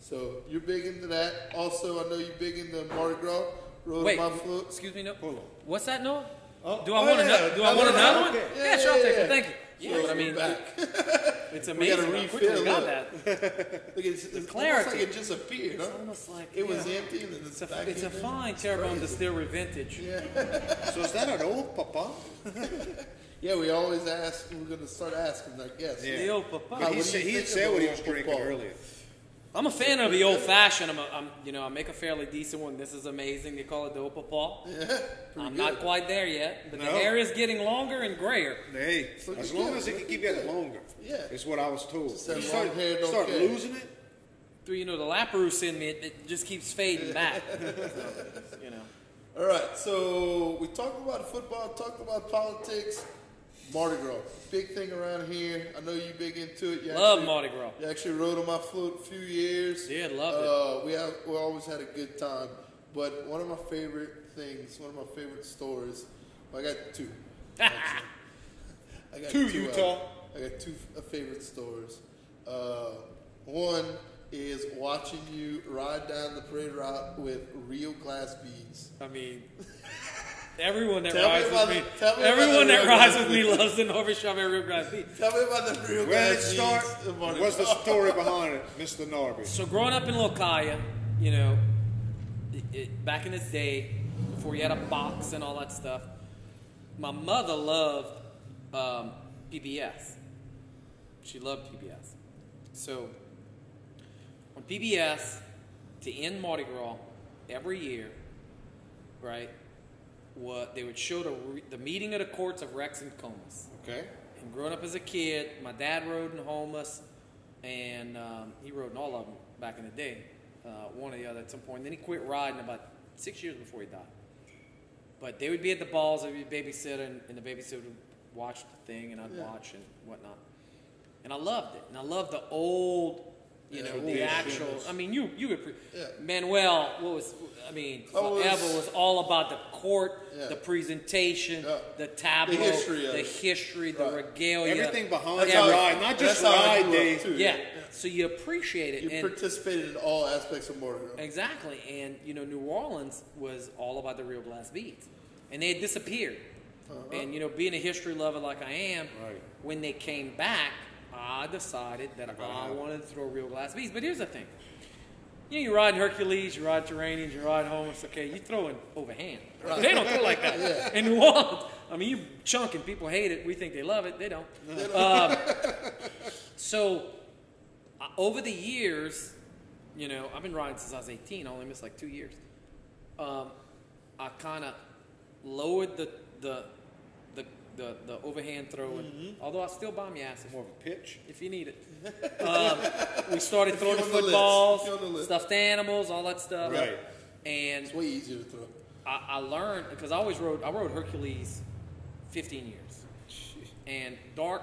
So you're big into that. Also, I know you're big into Mardi Gras. Road Wait, my float. excuse me, no. Hold on. What's that, Noah? Oh, Do I oh, want yeah. another? Do I want Another another one? one? Okay. Yeah, Yeah, sure, I'll take yeah. it. Thank you. So Yeah, but I we're mean, back. it's We amazing gotta how quickly refill we got it. that. Look, it's, it's almost clarity. like it just appeared. Huh? It's almost like It was yeah. empty and then it's, It's a, back it's a in fine Terrebonne Distillery vintage. Yeah. So is that an old papa? yeah, we always ask. We're going to start asking our guests. Yeah. The old papa. How- But he said, he had said what he was old drinking football? earlier. I'm a fan of the old fashioned. I'm, a, I'm, you know, I make a fairly decent one. This is amazing. They call it the old papa. Yeah. I'm pretty not quite there yet, but the hair is getting longer and grayer. Hey, Looking as long good, as it can keep getting longer. Yeah. it's what I was told. Just You long start, hair don't start care. losing it. Through, you know, the Laperouse in me, it, it just keeps fading back. So, you know. All right, so we talked about football, talked about politics, Mardi Gras, big thing around here. I know you big into it. You Love actually- Mardi Gras. You actually rode on my float a few years. Did, loved it. uh, We have we always had a good time. But one of my favorite things, one of my favorite stories. Well, I got two. I got Two, uh, Utah. I got two f- favorite stories. Uh, one is watching you ride down the parade route with real glass beads. I mean, everyone that Tell rides about with me, the- tell me everyone that rides with me loves the Norfolk Shop Real Grass Beat. Tell me about the real Where did it glass start? beads. of Mardi What's the story behind it, Mr. Norby? So growing up in Locaya, you know, it, it, back in the day, before you had a box and all that stuff, my mother loved um, PBS. She loved PBS. So on PBS, to end Mardi Gras every year, right? What they would show the re- the meeting of the courts of Rex and Comus. Okay. And growing up as a kid, my dad rode in Houmas. and um, he rode in all of them back in the day, uh, one or the other at some point. Then he quit riding about six years before he died. But they would be at the balls, I'd be babysitter, and, and the babysitter would watch the thing, and I'd Yeah. watch and whatnot. And I loved it. And I loved the old, you know, the actual. I mean, you you would. Pre- Yeah. Manuel, what was? I mean, Oh, forever was- was, all about the court, Yeah. the presentation, Yeah. the tableau, The history the history, the regalia, Everything behind the ride, not just that's how I ride grew day. too. yeah. So you appreciate it. You and participated in all aspects of Mardi Gras. Exactly, and you know, New Orleans was all about the real glass beads, and they had disappeared. Uh-huh. And you know, being a history lover like I am, Right. when they came back, I decided that I wanted to throw real glass beads. But here's the thing: you know, you ride Hercules, you ride Terreanians, you ride Houmas. Okay, you're throwing overhand. They don't throw like that yeah. in New Orleans. I mean, you chunking. People hate it. We think they love it. They don't. Um, so uh, over the years, you know, I've been riding since I was 18. I only missed like two years. Um, I kind of lowered the the the the, the overhand throwing, although I still bomb your ass More of a pitch. if you need it. Um, we started If throwing the you're on the list, footballs, if you're on the stuffed animals, all that stuff. Right. And It's way easier to throw. I, I learned because I always rode. I rode Hercules, 15 years, and dark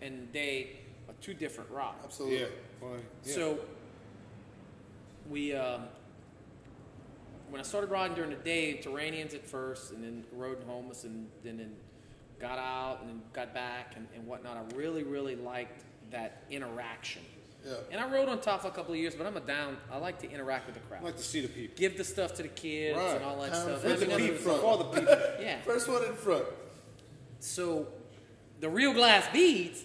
and day are two different rocks. Absolutely. Yeah. Fine. Yeah. So we, um, when I started riding during the day, Terreanians at first, and then rode in Houmas, and then, then got out and then got back and, and whatnot. I really, really liked that interaction. Yeah. And I rode on top for a couple of years, but I'm a down. I like to interact with the crowd. I like to see the people. Give the stuff to the kids Right. and all that Have stuff. fun I with mean, the that's- people. All the people. yeah. First one in front. So, the real glass beads,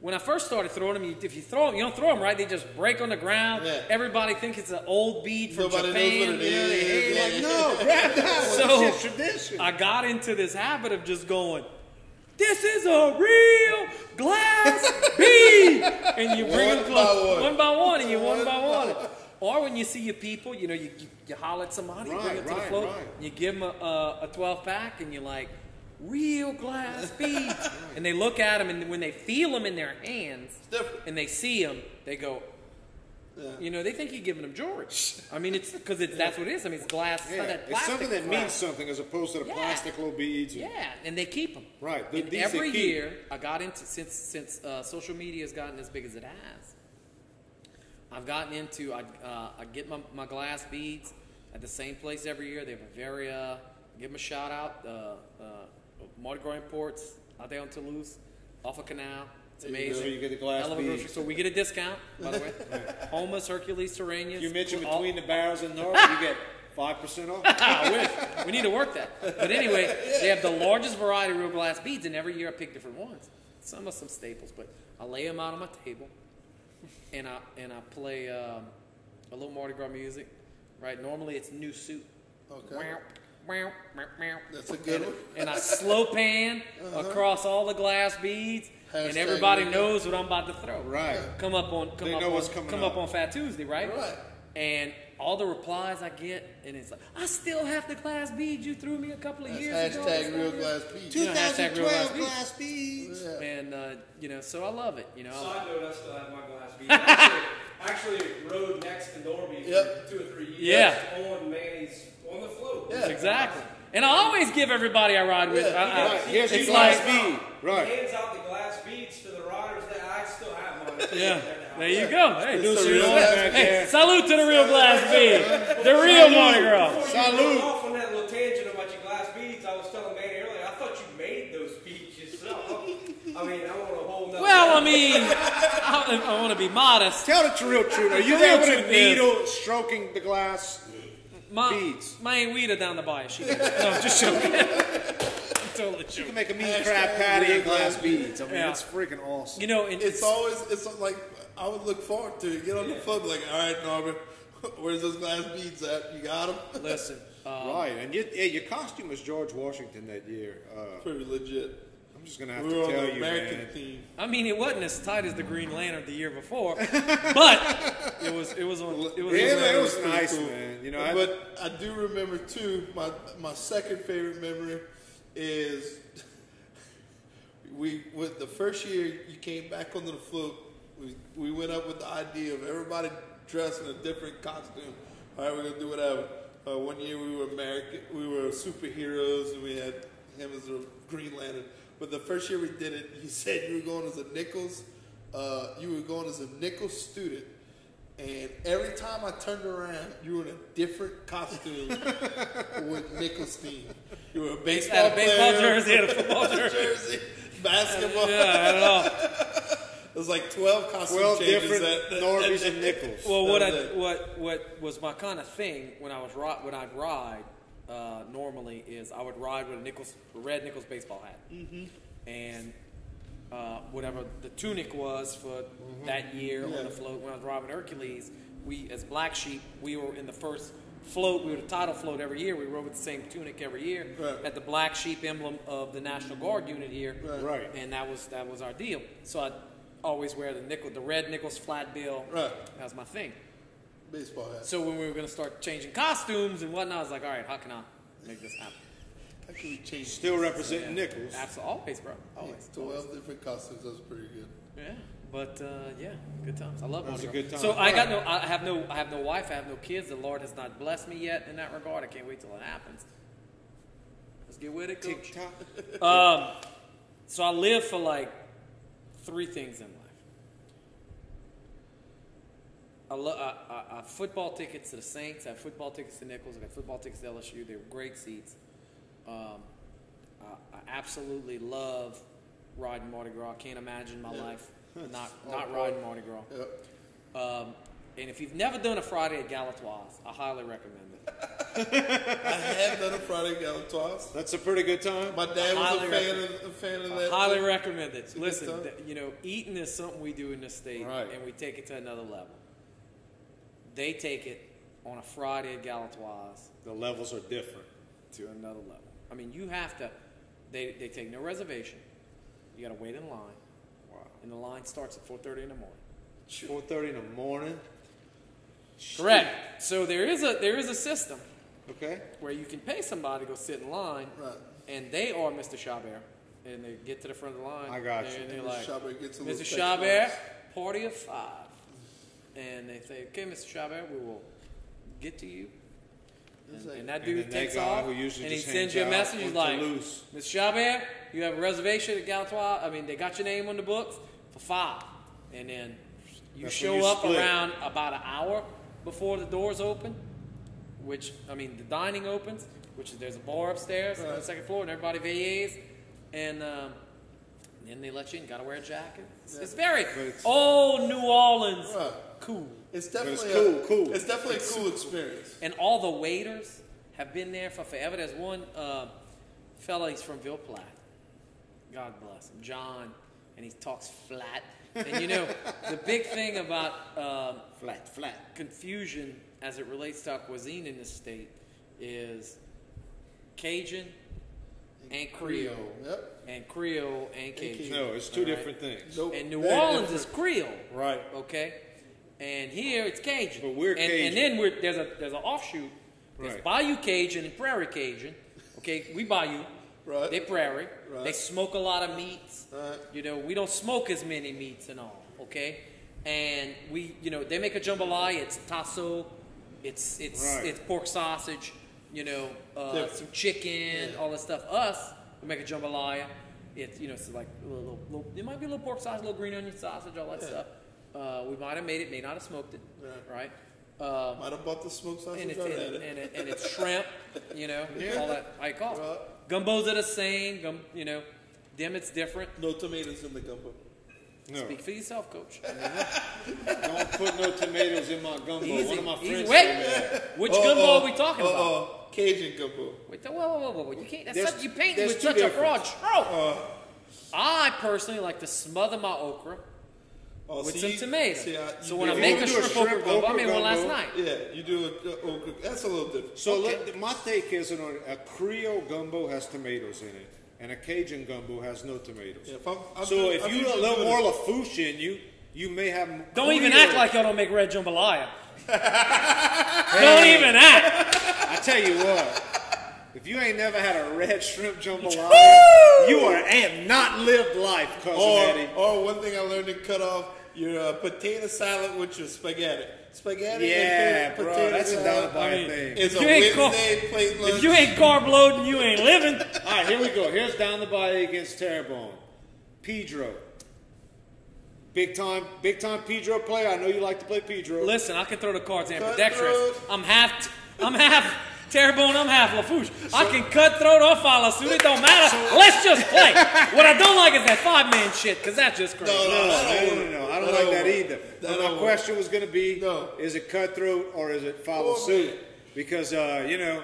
when I first started throwing them, you, if you throw them, you don't throw them right, they just break on the ground. Yeah. Everybody thinks it's an old bead from Nobody knows Japan. what it you know, they is. hate it. Yeah, Like. No, grab that one. So- tradition. I got into this habit of just going, this is a real glass bead. And you bring One them by one. one by one, and you one, One by one. one. Or when you see your people, you know, you, you, you holler at somebody, Right, bring them to the float, right. you give them a, a, a 12 pack, and you're like, real glass beads. and they look at them, and when they feel them in their hands, and they see them, they go, Yeah. you know, they think you're giving them jewelry. I mean, it's because it's, that's what it is. I mean, it's glass. It's, yeah. that It's something that crap. means something as opposed to the Yeah. plastic little beads. and- Yeah, and they keep them. Right, the- And these they every year, I got into since since uh, social media has gotten as big as it has. I've gotten into I uh, I get my, my glass beads at the same place every year. They have a very uh, give them a shout out. Uh, uh, Mardi Gras Imports out there on Toulouse, off a canal. It's you amazing. go. So you get the glass a grocery beads. store. We get a discount, by the way. Houmas, Hercules, Terreanians. You mentioned all- between the barrels and north, you get five percent off. We need to work that. But anyway, they have the largest variety of real glass beads, and every year I pick different ones. Some are some staples, but I lay them out on my table, and I and I play um, a little Mardi Gras music. Right? Normally it's new suit. Okay. Wow. That's a good and, one. and I slow pan across all the glass beads, and everybody real knows what I'm about to throw. Right. Come up on come They up know on what's coming come up. up on Fat Tuesday, right? Right. And all the replies I get, and it's like, I still have the glass beads you threw me a couple of That's years ago. hashtag It's real not glass beads. You know, hashtag real glass beads. Yeah. And uh, you know, so I love it. You know, Side note, I still have my glass beads. Actually, actually rode next to Norby for Yep. two or three years Yeah. on Manny's, on the float. Yeah. exactly. And I always give everybody I ride with. Yeah, I- I- Right, here's it's your glass like, bead. Right. hands out the glass beads to the riders that I still have mine. yeah, there you go. Hey, It's the you real hey, salute to the real glass bead, the real Mardi Gras. Before you Salute. went off on that little tangent about your glass beads, I was telling Manny earlier, I thought you made those beads yourself. I mean, I want a whole nother Well, I mean, I, I want to be modest. Tell the real truth. Are you The there with a needle stroking the glass? My, Beads. My Aunt Weeda down the bayou. She, no, just joking. I'm totally You can make a mean crab patty real and glass glass beads. I mean, Yeah. it's freaking awesome. You know, and It's always it's like I would look forward to it. Get on the phone like, all right, Norbert, where's those glass beads at? You got them? listen. Uh, right, and you, yeah, your costume was George Washington that year. Uh, Pretty legit. I'm just gonna have We to tell you, American man. team. I mean, it wasn't as tight as the Green Lantern the year before, but it was. It was on. It was. Yeah, on- man, it was pretty nice, man. You know, I- but I do remember too. My my second favorite memory is we with the first year you came back onto the float we we went up with the idea of everybody dressed in a different costume. All right, we're gonna do whatever. Uh, one year we were American, we were superheroes, and we had him as a Green Lantern. But the first year we did it, you said you were going as a Nicholls. Uh, you were going as a Nicholls student. And every time I turned around, you were in a different costume with Nicholls theme. You were a baseball, Had a baseball player, jersey and a football jersey. jersey, basketball. Yeah, I don't know. It was like twelve costume Twelve changes. different that, that, Norbies that- and Nicholls. Well, what I, what what was my kind of thing when I was ri- when I'd ride uh, normally is I would ride with a Nicholls a red Nicholls baseball hat, mm-hmm. and uh, whatever the tunic was for that year Yeah. on the float when I was riding Hercules. We as Black Sheep we were in the first float. We were the title float every year. We rode with the same tunic every year. Right. Had the Black Sheep emblem of the National Guard unit here, Right. and that was that was our deal. So I always wear the nickel, the red Nicholls flat bill. Right. That was my thing. Baseball hat. So when we were going to start changing costumes and whatnot, I was like, all right, how can I make this happen? How can we change? Still representing Nicholls. Absolutely, always, bro. Always. Twelve different costumes. That's pretty good. Yeah, but uh, yeah, good times. I love That was a good time. So I got no, I have no, I have no wife. I have no kids. The Lord has not blessed me yet in that regard. I can't wait till it happens. Let's get with it, coach. TikTok. Um, so I live for like three things in life. I, lo- I, I, I have football tickets to the Saints. I have football tickets to Nicholls. I got football tickets to LSU. They were great seats. Um, I, I absolutely love riding Mardi Gras. I can't imagine my Yeah. life not all not part. riding Mardi Gras. Yep. Um, and if you've never done a Friday at Galatoire's, I highly recommend it. I have done a Friday at Galatoire's. That's a pretty good time. My dad was a highly fan of, a fan of I that. highly recommend it. a good Listen, th- you know, eating is something we do in this state, Right. and we take it to another level. They take it on a Friday at Galatoire's The levels are different. to another level. I mean, you have to. They, they take no reservation. You got to wait in line, Wow. and the line starts at 4:30 in the morning. Four thirty in the morning. Correct. So there is a there is a system Okay. where you can pay somebody to go sit in line, Right. and they are Mr. Chabert, and they get to the front of the line. I got you. And they're Mr. like, Chabert Mr. Chabert, party of five. And they say, okay, Mr. Chabert, we will get to you. And, like- and that dude then that takes guy off, and he sends you a message. He's like, Toulouse. Mr. Chabert, you have a reservation at Galatoire's. I mean, they got your name on the books for five. And then you That's show you up split. around about an hour before the doors open, which, I mean, the dining opens, which is there's a bar upstairs on the second floor, and everybody veillés. And um, then they let you in. Got to wear a jacket. It's, it's very it's- old New Orleans Right. Cool. It's it's definitely cool, a, cool. It's definitely a cool experience. And all the waiters have been there for forever. There's one uh, fella, he's from Ville Platte. God bless him, John, and he talks flat. And you know, the big thing about um, Flat, flat. confusion as it relates to our cuisine in this state is Cajun and Creole, Yep. and Creole and Cajun. No, it's two All right? different things. Nope. And New Very Orleans different. is Creole, Right. okay? And here it's Cajun. But we're and, Cajun. And then we're, there's a there's an offshoot. There's Right. Bayou Cajun and Prairie Cajun. Okay, we Bayou. Right. They Prairie. Right. They smoke a lot of meats. Right. You know, we don't smoke as many meats and all. Okay, and we, you know, they make a jambalaya. It's tasso. It's it's it's pork sausage. You know, uh, some chicken, all that stuff. Us, we make a jambalaya. It's you know, it's like a little, little, it might be a little pork sausage, a little green onion sausage, all that Yeah. stuff. Uh, we might have made it, may not have smoked it, Right. right? Um, Might have bought the smoked sausage. and it's, and, it. and, it, and it's shrimp, you know, Yeah. all that. I call Right. gumbos are the same. Gum, you know, them it's different. No tomatoes in the gumbo. No. Speak for yourself, coach. Don't put no tomatoes in my gumbo. Easy, One of my easy. friends Wait. told me that. Which Oh, gumbo oh, are we talking oh, about? Oh, Cajun gumbo. Wait, whoa, whoa, whoa, whoa, whoa! You can't. That's such, you paint there's with two such a broad stroke. Uh, I personally like to smother my okra oh, with see, some you- tomatoes. see, I- so when I make you a do a shrimp okra gumbo, I okra made one last night. Yeah, you do a, a okra. That's a little different. So Okay. let, my take is on a Creole gumbo has tomatoes in it, and a Cajun gumbo has no tomatoes. Yeah, if I'm, I'm so doing- if I'm you a usually little doing more it- Lafucian, you you may have. Don't even act like y'all don't make red jambalaya. don't even act. I tell you what. If you ain't never had a red shrimp jambalaya, Woo! you are have not lived life, cousin Or, Eddie. or one thing I learned to cut off, your uh, potato salad with your spaghetti. Spaghetti Yeah, and bro, potato that's a salad. down by I mean, thing. It's If a you ain't co- Wednesday plate lunch. If you ain't carb loading, you ain't living. All right, here we go. Here's down the body against Terrebonne. Pedro. Big time, big time Pedro player. I know you like to play Pedro. Listen, I can throw the cards Cutthroat. ambidextrous. I'm half. I'm half Terrebonne. I'm half Lafourche. I can cutthroat or follow suit. It don't matter. Let's just play. What I don't like is that five man shit because that's just crazy. No, No, no, that no, don't no, no. I don't That like that either. That But my don't work. question was going to be: No. Is it cutthroat or is it follow Oh, suit? man. Because uh, you know,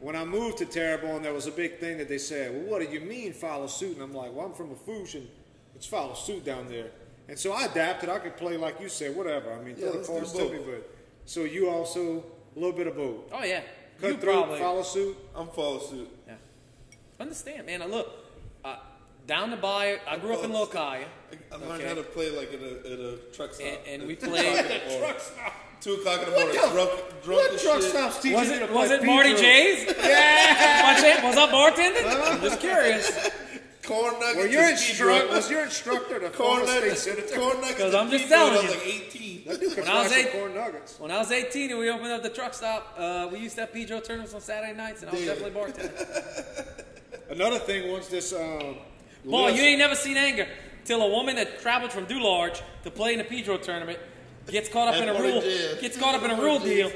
when I moved to Terrebonne, there was a big thing that they said, "Well, what do you mean follow suit?" And I'm like, "Well, I'm from Lafourche, and it's follow suit down there." And so I adapted. I could play like you said, whatever. I mean, Yeah, throw the let's cards to me, but so you also a little bit of both. Oh yeah. You Cutthroat, probably follow suit. I'm follow suit. yeah. Understand, man. I look uh, down the bayou. I grew up in Locaia, I, I learned Okay. how to play like in a, in a truck stop. and, and we played. o'clock in truck stop. Two o'clock in the morning. the- drunk, drunk What truck shit. stops teaching Was you to it play was it Marty Pedro? J's? Yeah. was I bartending? I'm just curious. Corn nuggets. Well, your and instructor was your instructor the corn former state nuggets. senator. Corn nuggets. 'Cause and I'm just telling when I you. was like 18. That dude could When I was fry some eight- corn nuggets. When I was 18 and we opened up the truck stop, uh, we used to have Pedro tournaments on Saturday nights, and I was Damn. definitely bartending. Another thing, once this um, Boy, you ain't never seen anger till a woman that traveled from Dularge to play in the Pedro tournament gets caught up in a rule gets caught up in a rule deal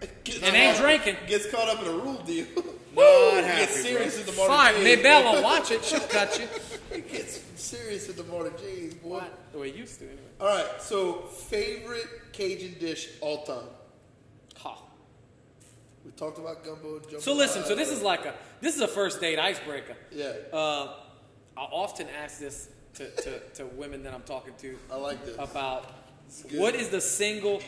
and ain't drinking. Gets caught up in a rule deal. not happy, Gets serious bro. in the Marty Fine, J's. Maybella, watch it. She'll cut you. It gets serious in the Marty J's, boy. What? The way it used to, anyway. All right, so favorite Cajun dish all time. Ha. We talked about gumbo and jambalaya. So listen, so this is like a this is a first date icebreaker. Yeah, Uh, I often ask this to, to, to women that I'm talking to I like this. about what is the single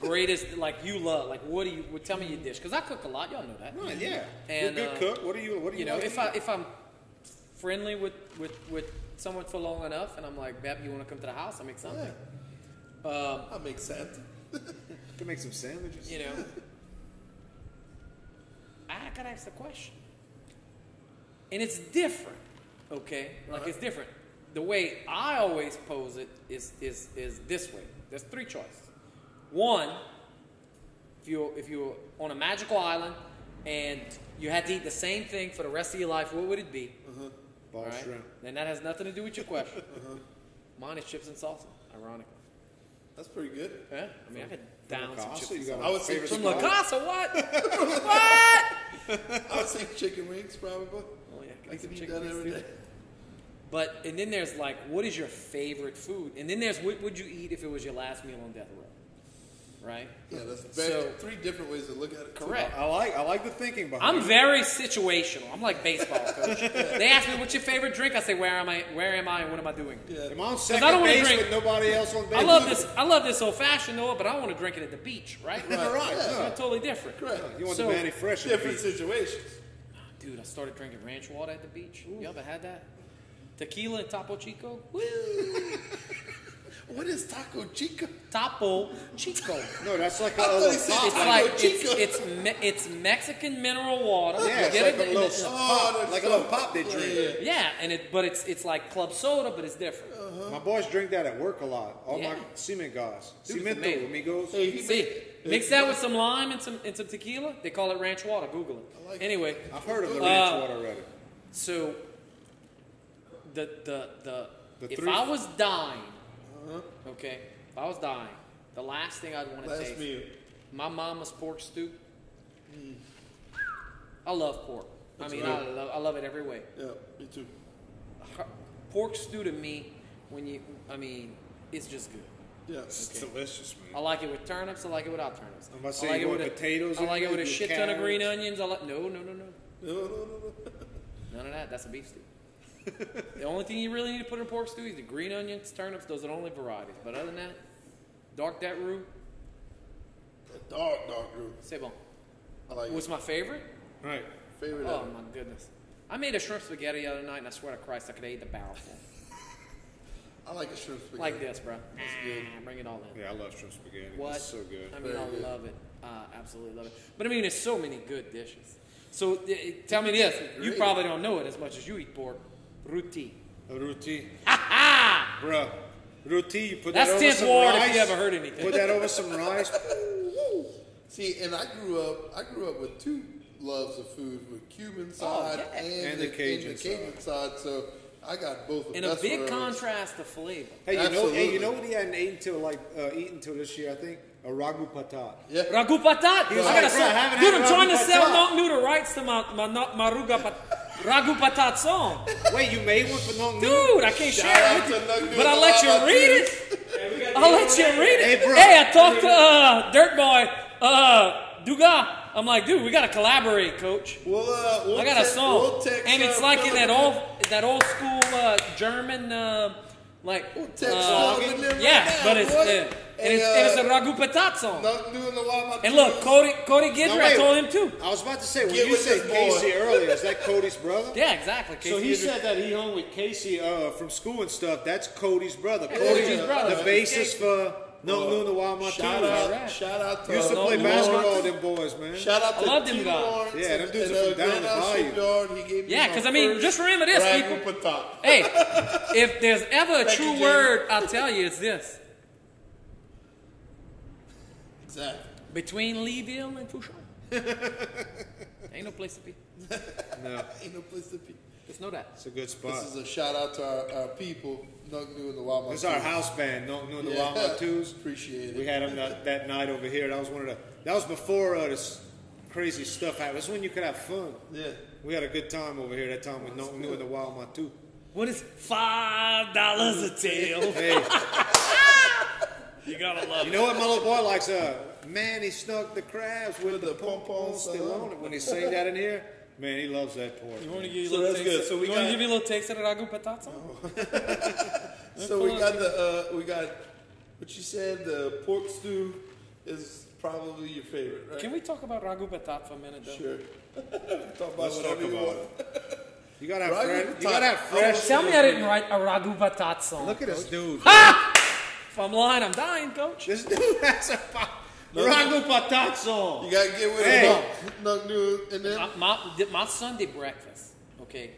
greatest like you love? Like what do you? Well, tell me your dish because I cook a lot. Y'all know that. Right, yeah. And, You're a uh, good cook. What do you? What do you? You know, like if I if I'm friendly with with with someone for long enough, and I'm like, Bab, you want to come to the house? I make something. Um, That makes sense. can make some sandwiches. you know, I gotta ask the question, and it's different. Okay, like it's different. The way I always pose it is is is this way. There's three choices. One, if you if you're on a magical island and you had to eat the same thing for the rest of your life, what would it be? Uh-huh. Ball All right? shrimp. And that has nothing to do with your question. Uh-huh. Mine is chips and salsa, ironically. That's pretty good. Yeah? I mean, I could down some chips you and got salsa. I would say favorite From chicken- La Casa, what? what? I would say chicken wings, probably. Oh, yeah, I make some can eat chicken that wings every too. day. But, and then there's like, what is your favorite food? And then there's, what would you eat if it was your last meal on death row? Right? Yeah, that's very, So- three different ways to look at it. too. Correct. I like. I like the thinking behind. I'm it. very situational. I'm like baseball coach. they ask me, what's your favorite drink? I say, where am I? Where am I? And what am I doing? Yeah. Am I on I don't wanna base drink- with nobody else on base? I love this. I love this old fashioned Noah, but I want to drink it at the beach, right? Right. right. Yeah. yeah. Totally different. Correct. You want So- the Manny Fresh? at Different beach. situations. Dude, I started drinking ranch water at the beach. You ever had that? Tequila and Topo Chico? Woo! What is taco Chico? Topo Chico. No, that's like a I little he pop. It's Taco like it's, Chico. it's me, it's Mexican mineral water. Yeah, it's get like it? a little It's- pop, Oh, that's like a little pop they drink. yeah. yeah, and it but it's it's like club soda, but it's different. My boys drink that at work a lot. All Yeah. my cement guys, Dude, it's cemento amigos. Hey, he See, made- mix that with some lime and some and some tequila. They call it ranch water. Google it. I like it. anyway, I've heard of the Uh, ranch water already. So the the the, The if three- I was dying, Uh-huh. okay, if I was dying, the last thing I'd want to taste meal. my mama's pork stew. Mm. I love pork. I mean, I love I love it every way. Yeah, me too. Her- Pork stew to me, when you, I mean, it's just good. Yeah. It's delicious, man. I like it with turnips. I like it without turnips. I'm about to say, I like you it want with potatoes I like it it, with a you shit ton of green onions. I like no, no, no, no. No, no, no, no. None of that. That's a beef stew. The only thing you really need to put in pork stew is the green onions, turnips. Those are the only varieties. But other than that, dark that roux, The dark, dark roux. c'est bon. I like What's it. my favorite? Right. Favorite Oh ever. my goodness. I made a shrimp spaghetti the other night, and I swear to Christ, I could have ate the barrel full. I like a shrimp spaghetti. Like this, bro. good. Ah, Bring it all in. Yeah, I love shrimp spaghetti. What? It's so good. I mean, Very I good. love it. Uh, absolutely love it. But I mean, there's so many good dishes. So uh, tell me this: you probably don't know it as much as you eat pork. Ruti. A roti. Ha Bruh. Roti, you put That's that over 10th some Ward if rice. you ever heard anything. Put that over some rice. See, and I grew up. I grew up with two loves of food, with Cuban Oh, side yeah. and, And the, the Cajun and the Cajun side. So I got both. Of In a big worlds. contrast to flavor. Hey, you know, hey, you know what he hadn't eaten until like uh, eaten until this year? I think a ragu patat. Yeah. Ragu patat. He was I like, gotta "Bro, sell, dude, I'm trying to ragu sell patat." Knock Noodle rights to my my, not- my Ruga pat, Ragu patat song. Wait, you made one for no Dude, I can't Shout share it with you. But I'll let you read it. Hey, we got I'll let you read it. Hey, bro. Hey, I talked to uh, Dirt Boy, uh, Duga. I'm like, dude, we gotta collaborate, coach. We'll, uh, we'll I got a song, we'll and it's like in that old that old school uh, German, uh, like text uh, Philip yeah, right now, but it's boy. uh, and, Hey, it's, and it's a uh, ragu patat song. Nothing doing the Wawa And look, Cody Cody Gidry, No, I told him too. I was about to say when Get you said this. Casey earlier, is that Cody's brother? Yeah, exactly. So he Gidry. said that he hung with Casey uh, from school and stuff. That's Cody's brother. Yeah, Cody's Cody's brother. the basis for No No the Wild Shout Montuno. out, Alright. shout out to Used to uh, play no, basketball, no. them boys, man. Shout out I to love them guys. Lawrence Yeah, them dudes are uh, down the Isle bayou. Shipyard. He gave me Yeah, because I mean, just remember this, people. Hey, if there's ever a Thank true Jamie. word, I'll tell you, it's this. Exactly. Between Leeville and Fourchon. Ain't no place to be. No, Ain't no place to be. Just know that. it's a good spot. This is a shout out to our, our people, Nug New and the Wild This is our house band, No No the Yeah. Wild Montunos. Appreciate it. We had them that, that night over here. That was one of the. That was before uh, this crazy stuff happened. This is when you could have fun. Yeah. We had a good time over here that time with No No and the Wild Montu. What is five dollars a tail? Hey, You gotta love you know what my little boy likes? Uh, man, he snuck the crabs with, With the the pom pom-poms still still on it. When he sang that in here, man, he loves that pork. You want to give you a So little that's taste? good. So we you want to give you a little taste of the ragu patata? song? So we got the uh, we got what you said. The pork stew is probably your favorite, right? Can we talk about ragu patat for a minute, though? Sure. Talk about Let's whatever talk you about want. it. You gotta have Right, fresh. you You gotta have fresh. Tell me I didn't write a ragu patat song. Look at this dude. If I'm lying, I'm dying, coach. This dude has a pa- ragu patat song. You gotta get with Hey. it. Nug New and then My, my, my Sunday breakfast, okay,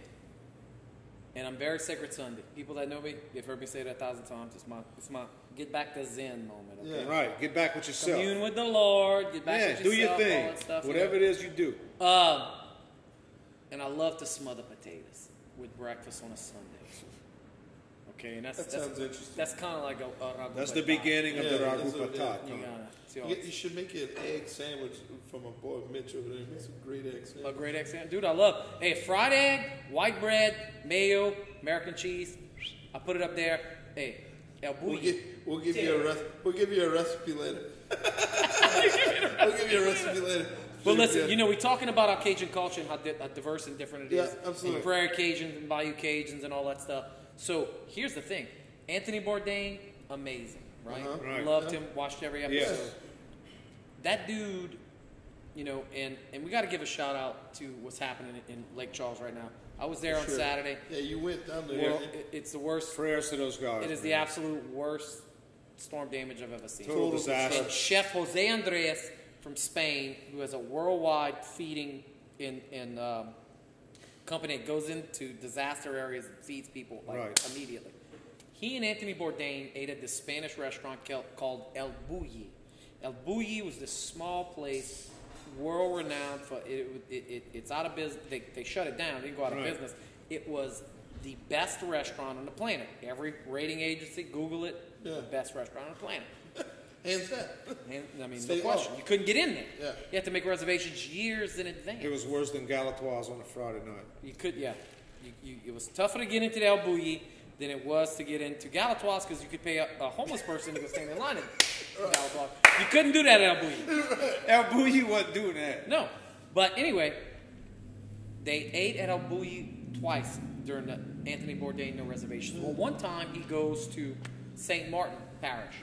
and I'm very sacred Sunday. People that know me, they've heard me say that a thousand times. It's my, it's my get back to Zen moment. Okay? Yeah. Right, get back with yourself. Commune with the Lord. Get back Yeah, with do your yourself, all thing. that stuff. Whatever it is you do. Um, and I love to smother potatoes with breakfast on a Sunday. Okay, and that's That that's, sounds interesting. That's kind of like a, a ragu That's the patat. beginning of the Yeah, ragu that's what it is. patat. You gotta see all you, you should make an egg sandwich from a boy Mitch over there. He makes a great egg sandwich. A great egg sandwich. Dude, I love Hey, fried egg, white bread, mayo, American cheese. I put it up there. Hey, El We'll Bulli. give, we'll give you a recipe. We'll give you a recipe later. we'll give you a recipe later. But listen, Yeah. you know, we're talking about our Cajun culture and how, di- how diverse and different it is. Yeah, absolutely. And Prairie Cajuns and Bayou Cajuns and all that stuff. So here's the thing Anthony Bourdain, amazing, right? Uh-huh. Right. Loved him, watched every episode. Yes. That dude, you know, and, and we got to give a shout out to what's happening in Lake Charles right now. I was there on Sure. Saturday. Yeah, you went down there. Well, it, it's the worst Prayers to those guys. It is the absolute worst storm damage I've ever seen. Total Total disaster. And Chef Jose Andres from Spain, who has a worldwide feeding in, in um, company that goes into disaster areas and feeds people like Right. immediately. He and Anthony Bourdain ate at this Spanish restaurant called El Bulli. El Bulli was this small place, world renowned for it, it, it. It's out of business. They, they shut it down. They didn't go out of business. It was the best restaurant on the planet. Every rating agency, Google it. Yeah. The best restaurant on the planet. Hands down. I mean, Stay no question. You couldn't get in there. Yeah. You had to make reservations years in advance. It was worse than Galatoire's on a Friday night. you could, yeah. You, you, it was tougher to get into the El Bulli than it was to get into Galatoire's because you could pay a, a homeless person to go stand in line in Galatoire's. You couldn't do that at El Bulli. El Bulli wasn't doing that. No. But anyway, they ate at El Bulli twice during the Anthony Bourdain no reservations. Well, one time he goes to St. Martin Parish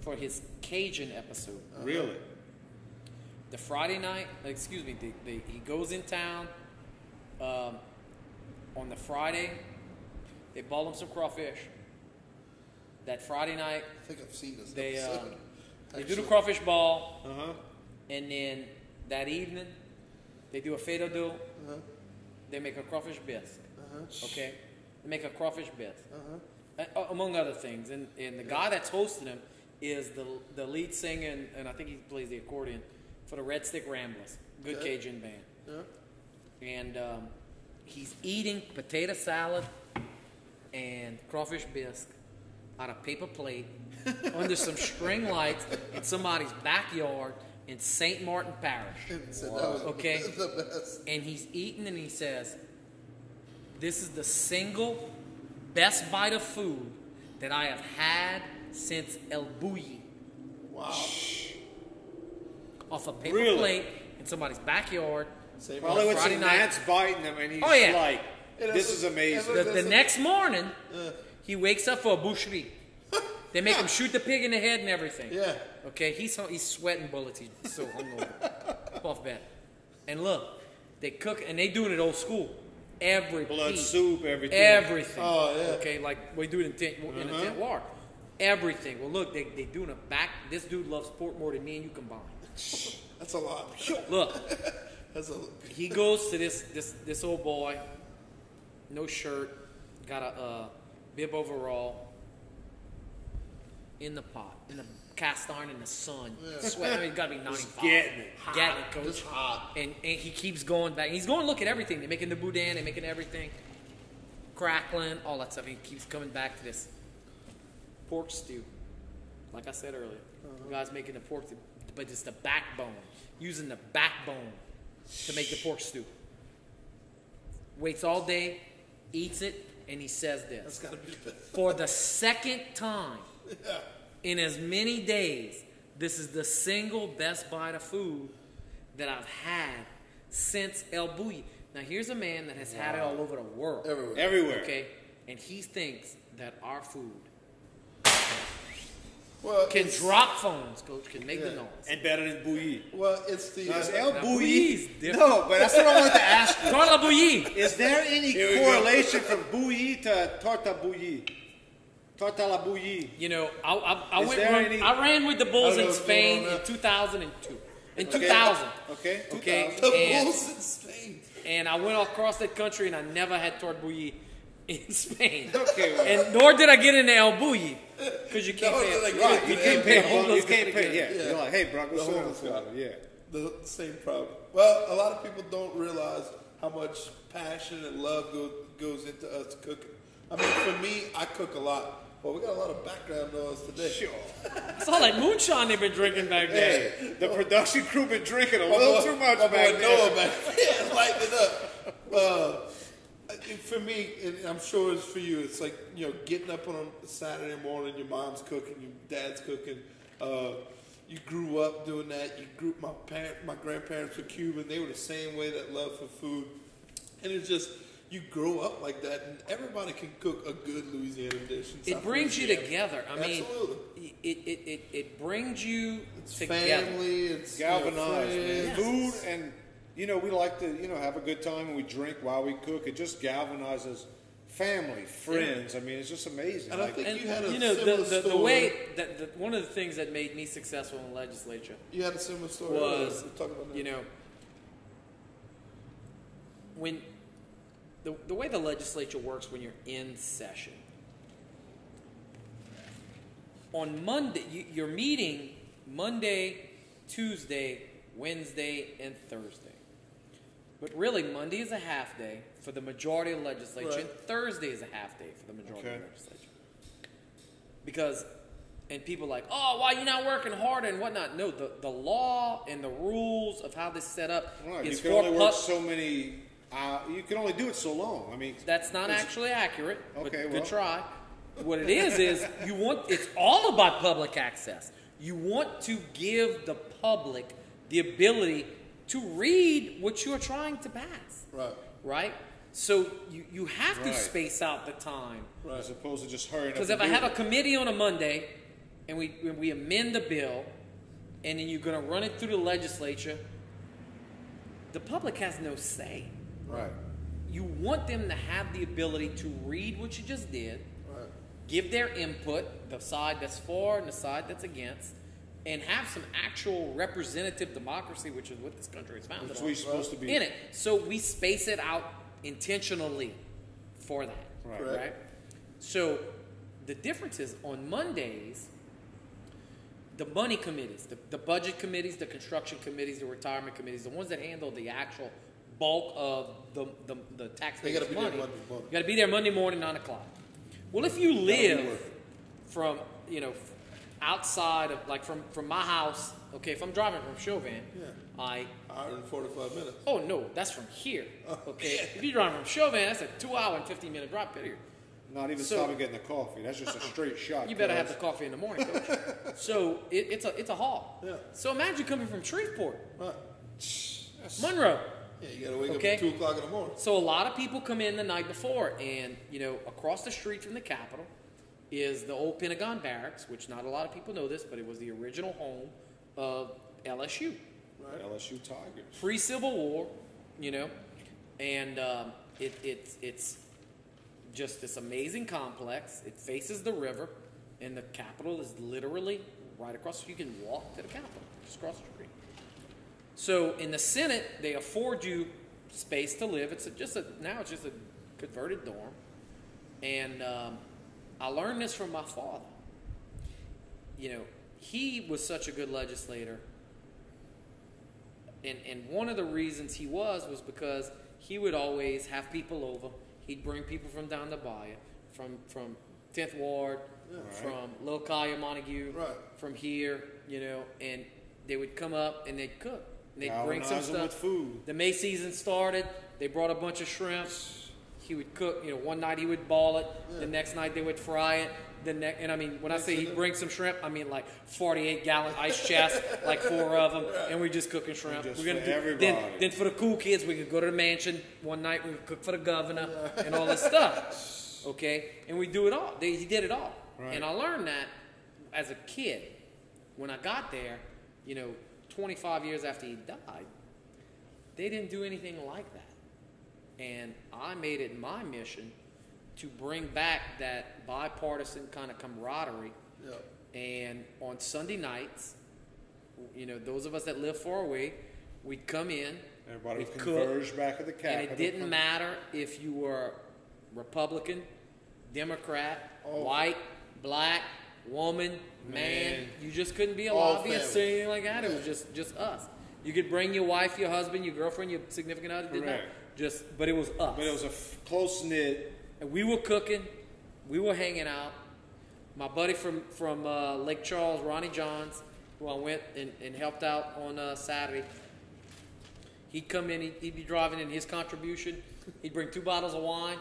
for his Cajun episode. Really? the Friday night, excuse me, the, the, he goes in town um, on the Friday. They ball him some crawfish. That Friday night, I think I've seen this. they uh, they do the crawfish ball, Uh huh. and then that evening they do a fais do-do. Uh-huh. They make a crawfish bisque. Uh-huh. Okay, they make a crawfish bisque. Uh-huh. a- among other things. And and the guy that's hosting him is the the lead singer and, and I think he plays the accordion for the Red Stick Ramblers, good Okay. Cajun band. Yeah. And um, he's eating potato salad and crawfish bisque on a paper plate under some string lights in somebody's backyard in St. Martin Parish. And that was Okay. And he's eating and he says, This is the single best bite of food that I have had since El Bulli. Wow. Off a paper Really? plate in somebody's backyard. Same Probably with Friday some night. gnats biting him, and he's Oh, yeah. like, "This is- is amazing." The, the next morning, uh. he wakes up for a boucherie. They make him shoot the pig in the head and everything. Yeah. Okay, he's he's sweating bullets. He's so hungover. Puff bad. And look, they cook and they doing it old school. Every Blood piece, soup, everything. everything. Oh, yeah. Okay, like we do it in tent in a tent war. Everything. Well, look, they they doing a back. This dude loves pork more than me and you combined. That's a lot. Look, That's a. he goes to this this this old boy, no shirt, got a uh, bib overall, in the pot, in the cast iron in the sun, sweat. I mean, it's got to be ninety five. getting it. getting it, coach. Just hot. And, and he keeps going back. He's going to look at everything. They're making the boudin. They're making everything, crackling, all that stuff. He keeps coming back to this pork stew. Like I said earlier, the uh-huh. guy's making the pork, stew, but it's the backbone, using the backbone to make the pork stew. Waits all day, eats it, and he says That's this gotta be the for the second time in as many days, this is the single best bite of food that I've had since El Bulli. Now, here's a man that has had it all over the world. Everywhere. Everywhere. Okay? And he thinks that our food Well, can drop phones, coach, can make the noise. and better than bouillie. Well, it's the. Now, is uh, El Now, Bouillie? different. No, but that's what I wanted to ask you. Torta bouillie. Is there any Here go. correlation from bouillie to torta bouillie? Torta la bouillie. You know, I, I, I went run, any- I ran with the Bulls I don't know in Spain in 2002. In Okay. 2000. Okay. Okay. the and- Bulls in Spain. and I went across the country and I never had torta bouillie in Spain. Okay, well. And nor did I get into El Bulli because you can't No, pay. like. Right, you Yeah, can't pay. homeless You can't pay. Yeah. Yeah. You're like, hey, bro, go The sit homeless for guy. Yeah. The same problem. Well, a lot of people don't realize how much passion and love go, goes into us cooking. I mean, for me, I cook a lot. Well, we got a lot of background noise today. Sure. It's all like moonshine they've been drinking back there. Hey, the production crew been drinking a little too much back there. Noah back there, lighting it up. Uh, for me, and I'm sure it's for you. It's like you know, getting up on a Saturday morning, your mom's cooking, your dad's cooking. Uh, you grew up doing that. You grew. My parent, my grandparents were Cuban. They were the same way. That love for food, and it's just you grow up like that, and everybody can cook a good Louisiana dish. It South brings you together. I mean, Absolutely. it, it, it, it brings you It's together. family. It's you know, galvanized, man. friends. Food and you know we like to you know have a good time and we drink while we cook. It just galvanizes family, friends. I mean, it's just amazing. And I Like, think- And You had a you know the, similar the, the story. way that the, one of the things that made me successful in the legislature You had a similar story. was earlier. We'll talk about you know when the, the way the legislature works when you're in session on monday you, you're meeting monday tuesday wednesday and thursday but really monday is a half day for the majority of the legislature Right. and thursday is a half day for the majority of the legislature because and people like oh why you not working harder and whatnot no the, the law and the rules of how this is set up right, you can for only work so many. Uh, you can only do it so long. I mean, that's not actually accurate but Okay, good well. try what it is is you want it's all about public access you want to give the public the ability to read what you're trying to pass Right. right so you, you have to space out the time as opposed to just hurrying. Because if I have a committee on a Monday and we, when we amend the bill and then you're going to run it through the legislature, the public has no say. Right, You want them to have the ability to read what you just did, Right. give their input, the side that's for and the side that's against, and have some actual representative democracy, which is what this country is founded that's on, what you're supposed to be. in it. So we space it out intentionally for that. Right. Correct. right? So the difference is on Mondays, the money committees, the, the budget committees, the construction committees, the retirement committees, the ones that handle the actual bulk of the, the, the taxpayers' gotta be there money, Monday morning. you got to be there Monday morning, 9 o'clock. Well, if you live from, you know, outside of, like from, from my house, okay, if I'm driving from Chauvin, yeah. I Hour and 45 minutes. Oh no, that's from here. Oh, Okay, if you're driving from Chauvin, that's a two-hour and fifteen-minute drive period. Not even So- stopping getting the coffee. That's just a straight shot. You better have the coffee in the morning, coach. so it, it's a it's a haul. Yeah. So imagine coming from Shreveport, Right. Monroe. Yeah, you gotta wake Okay. up at 2 o'clock in the morning. So a lot of people come in the night before, and you know, across the street from the Capitol is the old Pentagon Barracks, which not a lot of people know this, but it was the original home of LSU. Right. LSU Tigers. pre Civil War, you know, and um, it, it, it's just this amazing complex. It faces the river, and the Capitol is literally right across. You can walk to the Capitol just across the street. So in the Senate, they afford you space to live. It's a, just a now it's just a converted dorm, and um, I learned this from my father. You know, he was such a good legislator and and one of the reasons he was was because he would always have people over. He'd bring people from down the bayou, from from Tenth Ward, from Little Caillou Montegut, Right. from here, you know, and they would come up and they'd cook. And they'd bring some stuff. with food. The May season started. They brought a bunch of shrimp. He would cook. You know, one night he would ball it. The next night they would fry it. The next, and I mean, when I say he'd bring some shrimp, I mean like 48 gallon ice chest, like four of them, and we're just cooking shrimp. Just we're gonna for do everybody. then. Then for the cool kids, we could go to the mansion one night. We could cook for the governor and all this stuff. Okay, and we do it all. They, he did it all, Right. and I learned that as a kid. When I got there, you know, 25 years after he died, they didn't do anything like that. And I made it my mission to bring back that bipartisan kind of camaraderie. Yeah. And on Sunday nights, you know, those of us that live far away, we'd come in, Everybody would converge back at the Capitol. and it didn't matter if you were Republican, Democrat, Oh. white, black, woman, man. Man. You just couldn't be a All lobbyist or anything like that. It was just just us. You could bring your wife, your husband, your girlfriend, your significant other. Did not. Just, but it was us. But it was a f- close knit. And we were cooking, we were hanging out. My buddy from from uh, Lake Charles, Ronnie Johns, who I went and, and helped out on uh, Saturday. He'd come in, he'd, he'd be driving in his contribution. He'd bring two bottles of wine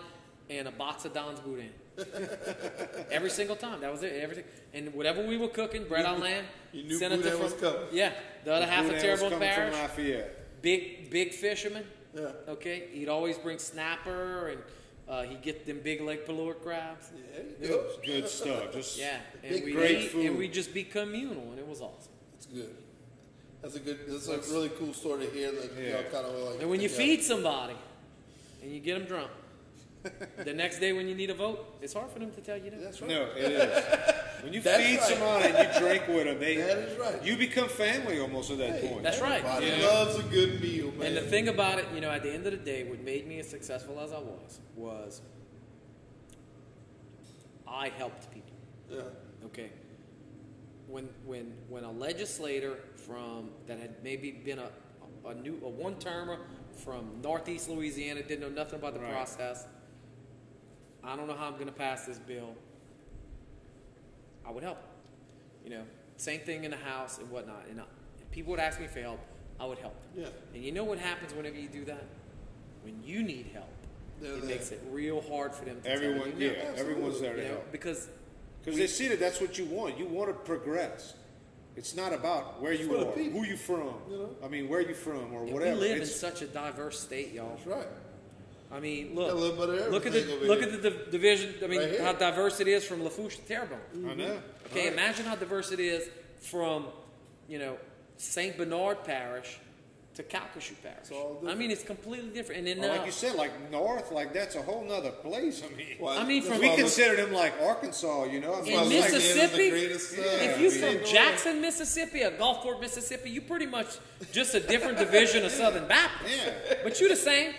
and a box of Don's Boudin. Every single time, that was it. Everything, and whatever we were cooking, bread on land. you knew Senator Boudin from, was coming. Yeah, the other half of Boudin was Terrebonne coming Parish from Lafayette. big big fisherman. Yeah. Okay, he'd always bring snapper and uh, he'd get them big Lake Pellurik crabs. Yeah, there you. Good stuff. Just Yeah, and Big we great eat, food. and we just be communal, and it was awesome. That's good. That's a good. That's a really cool story to hear. That you know, Yeah. kind of like. And when you feed somebody, and you get them drunk, the next day when you need a vote, it's hard for them to tell you that. That's right. no, it is. When you That's feed right. somebody and you drink with them, they That is right. you become family almost at that Hey, point. That's right. Everybody Yeah. loves a good meal, man. And the thing about it, you know, at the end of the day, what made me as successful as I was was I helped people. yeah. Okay. When when when a legislator from that had maybe been a a new a one termer from Northeast Louisiana didn't know nothing about the Right. process. I don't know how I'm going to pass this bill. I would help. You know, same thing in the House and whatnot. And I, if people would ask me for help, I would help them. Yeah. And you know what happens whenever you do that? When you need help, They're it there. makes it real hard for them to tell Everyone, you yeah, no. everyone's there You to know, help because because they see that that's what you want. You want to progress. It's not about where you are, who you from. you know? I mean, where you from or Yeah, whatever. We live in such a diverse state, y'all. That's right. I mean, look, look at the look here. at the div- division. I mean, Right how diverse it is from Lafourche to Terrebonne. I know. Okay, Right. imagine how diverse it is from, you know, Saint Bernard Parish to Calcasieu Parish. I mean, it's completely different. And then Well, like you said, like north, like that's a whole nother place. I mean, Well, I mean, from- we consider them like Arkansas, you know. In I it's like like- the end of the Mississippi, greatest, uh, if you're from Jackson, Mississippi, or Gulfport, Mississippi, you pretty much just a different division of Southern Baptist. Yeah. But you're the same.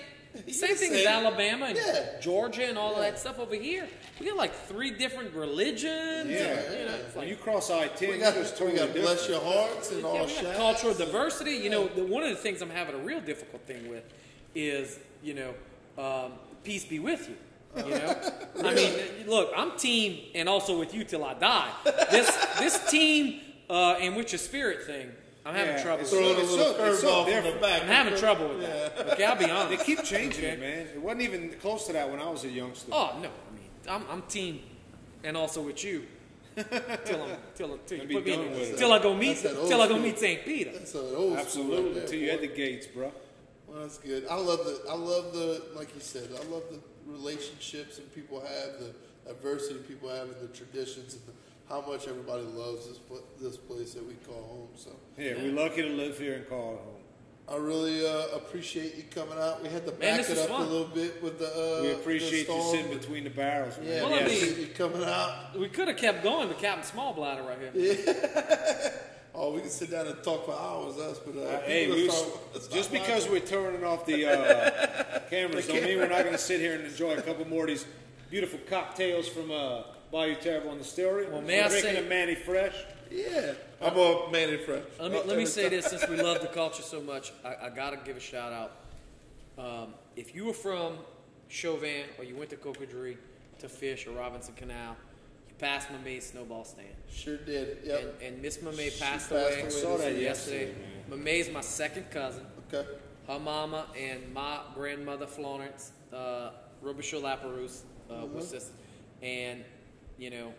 Same thing Same. as Alabama and Yeah. Georgia and all of that stuff over here. We got like three different religions. Yeah. and, you know, it's When like, you cross I ten, We you got, just we totally got different. bless your hearts and yeah, all we got shots. cultural diversity. You know, the, one of the things I'm having a real difficult thing with is, you know, um, peace be with you. You know, I mean, look, I'm team and also with you till I die. This this team uh, and with your spirit thing, I'm having Yeah, trouble. it's with. Throwing a little so- it's so curveball from the back. I'm having trouble with that. Okay, I'll be honest. They honest. keep changing it, man. It wasn't even close to that when I was a youngster. Oh no, I mean, I'm, I'm team, and also with you. till I'm till, till you put me in, till I go meet That's that old till I go meet St. Peter. That's an old Absolutely, school right until you had the gates, bro. Well, that's good. I love the, I love the, like you said, I love the relationships and people have, the adversity people have, and the traditions, and the, how much everybody loves this this place that we call home. So Yeah, we're lucky to live here and call it home. I really uh, appreciate you coming out. We had to back this it up fun. a little bit with the. Uh, We appreciate the you sitting between the barrels, man. Yeah, Well, we I mean- appreciate you coming out. We could have kept going, but Captain Smallbladder right here. Yeah. Oh, we can sit down and talk for hours, us, but uh, Uh, hey, we, that start- start just because we're turning off the uh, cameras don't mean we're not going to sit here and enjoy a couple more of these beautiful cocktails from uh, Bayou Terrible Distillery. Well, may I We're drinking say- a Manny Fresh. yeah, I'm a man in fresh. Let me, Uh, let me say this since we love the culture so much, I, I got to give a shout out. Um, if you were from Chauvin or you went to Cocodrie to fish or Robinson Canal, you passed Mamey's snowball stand. Sure did. Yep. And, and Miss Mamey She passed passed away. away I saw that yesterday. yesterday, Mamey's my second cousin. okay. Her mama and my grandmother Florence, uh, Robichaud Laperouse, uh, was sister. And, you know,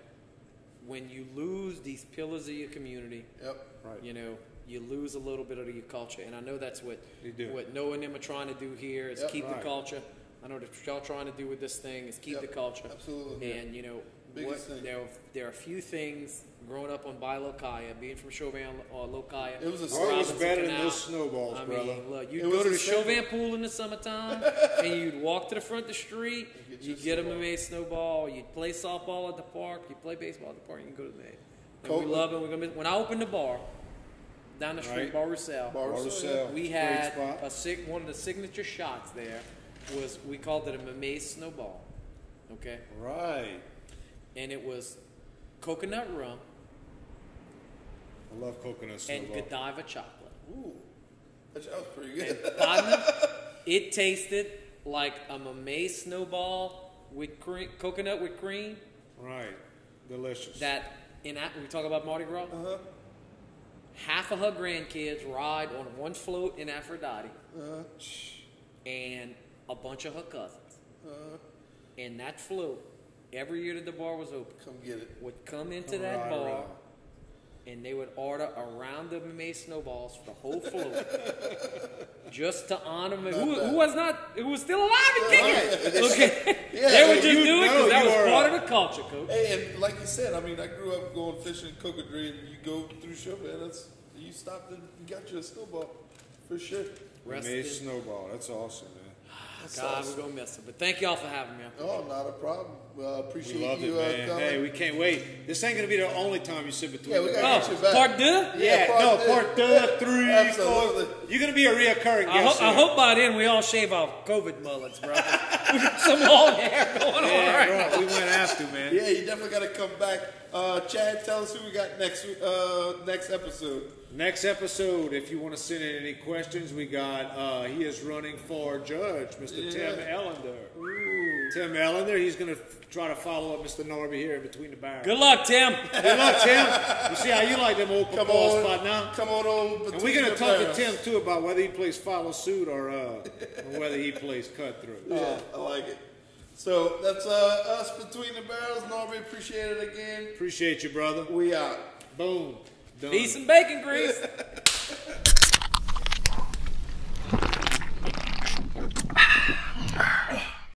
when you lose these pillars of your community, Yep. Right. you know, you lose a little bit of your culture. And I know that's what You do. what Noah and them are trying to do here is Yep. keep Right. the culture. I know that's what y'all trying to do with this thing is keep Yep. the culture. Absolutely. And you know, Biggest what, thing. there there are a few things growing up on by Locaia, being from Chauvin uh, or Locaia. It was a- Oh, it was Robinson better than those snowballs, I brother. mean, look, you'd It go to the simple- Chauvin pool in the summertime, and you'd walk to the front of the street. get You'd your get a May snowball. You'd play softball at the park. You'd play baseball at the park. You can go to the May. And we love it. We're gonna miss, when I opened the bar down the street, Right. Bar Roussel. Bar Bar Roussel, Roussel. We had a sig- one of the signature shots there was we called it a Mamey snowball, okay, Right. and it was coconut rum I love coconut and snowball. Godiva chocolate. Ooh, that was pretty And good. partner, it tasted like a Mamey snowball with cream, coconut with cream. Right. Delicious. That in Af- we talk about Mardi Gras. Uh-huh. Half of her grandkids ride on one float in Aphrodite, Uh-huh. and a bunch of her cousins. Uh-huh. And that float, every year that the bar was open, Come get it. would come into that bar right. And they would order a round of May snowballs for the whole float just to honor me. Who, who was not, who was still alive and kicking. Okay. Yeah, they would just you do it know because that was part a- of the culture, coach. Hey, and like you said, I mean, I grew up going fishing in Cocodrie, and you go through Chauvin, that's you stopped and you got you a snowball for sure. Rest Made snowball. That's awesome, man. Ah, that's God, awesome. we're going to miss it. But thank y'all for having me. Oh, not a problem. Well, I appreciate We loved it, you man. uh, coming. hey, we can't wait. This ain't gonna be the only time you sit between Yeah, we gotta barrels. you Oh, back. part deux? Yeah, Yeah, part no, two. part two, three, Absolutely. four. You're gonna be a reoccurring I, guest. ho- I hope by then we all shave off COVID mullets, bro. we got some long hair going on Yeah, right bro, now. we might have to, man. Yeah, you definitely got to come back. Uh, Chad, tell us who we got next week- uh, next episode. Next episode, if you want to send in any questions, we got. Uh, he is running for judge, Mr. Tim Yeah. Ellender. Tim Ellender. He's gonna try to follow up Mr. Norby here in between the barrels. Good luck, Tim. Good luck, Tim. You see how you like them old Come football on, spot now? come on over. And we're gonna talk to Tim too about whether he plays follow suit or uh, or whether he plays cut through. Yeah, I like it. So that's uh, us between the barrels. Norby, appreciate it again. Appreciate you, brother. We out. Boom. Done. Peace and bacon grease.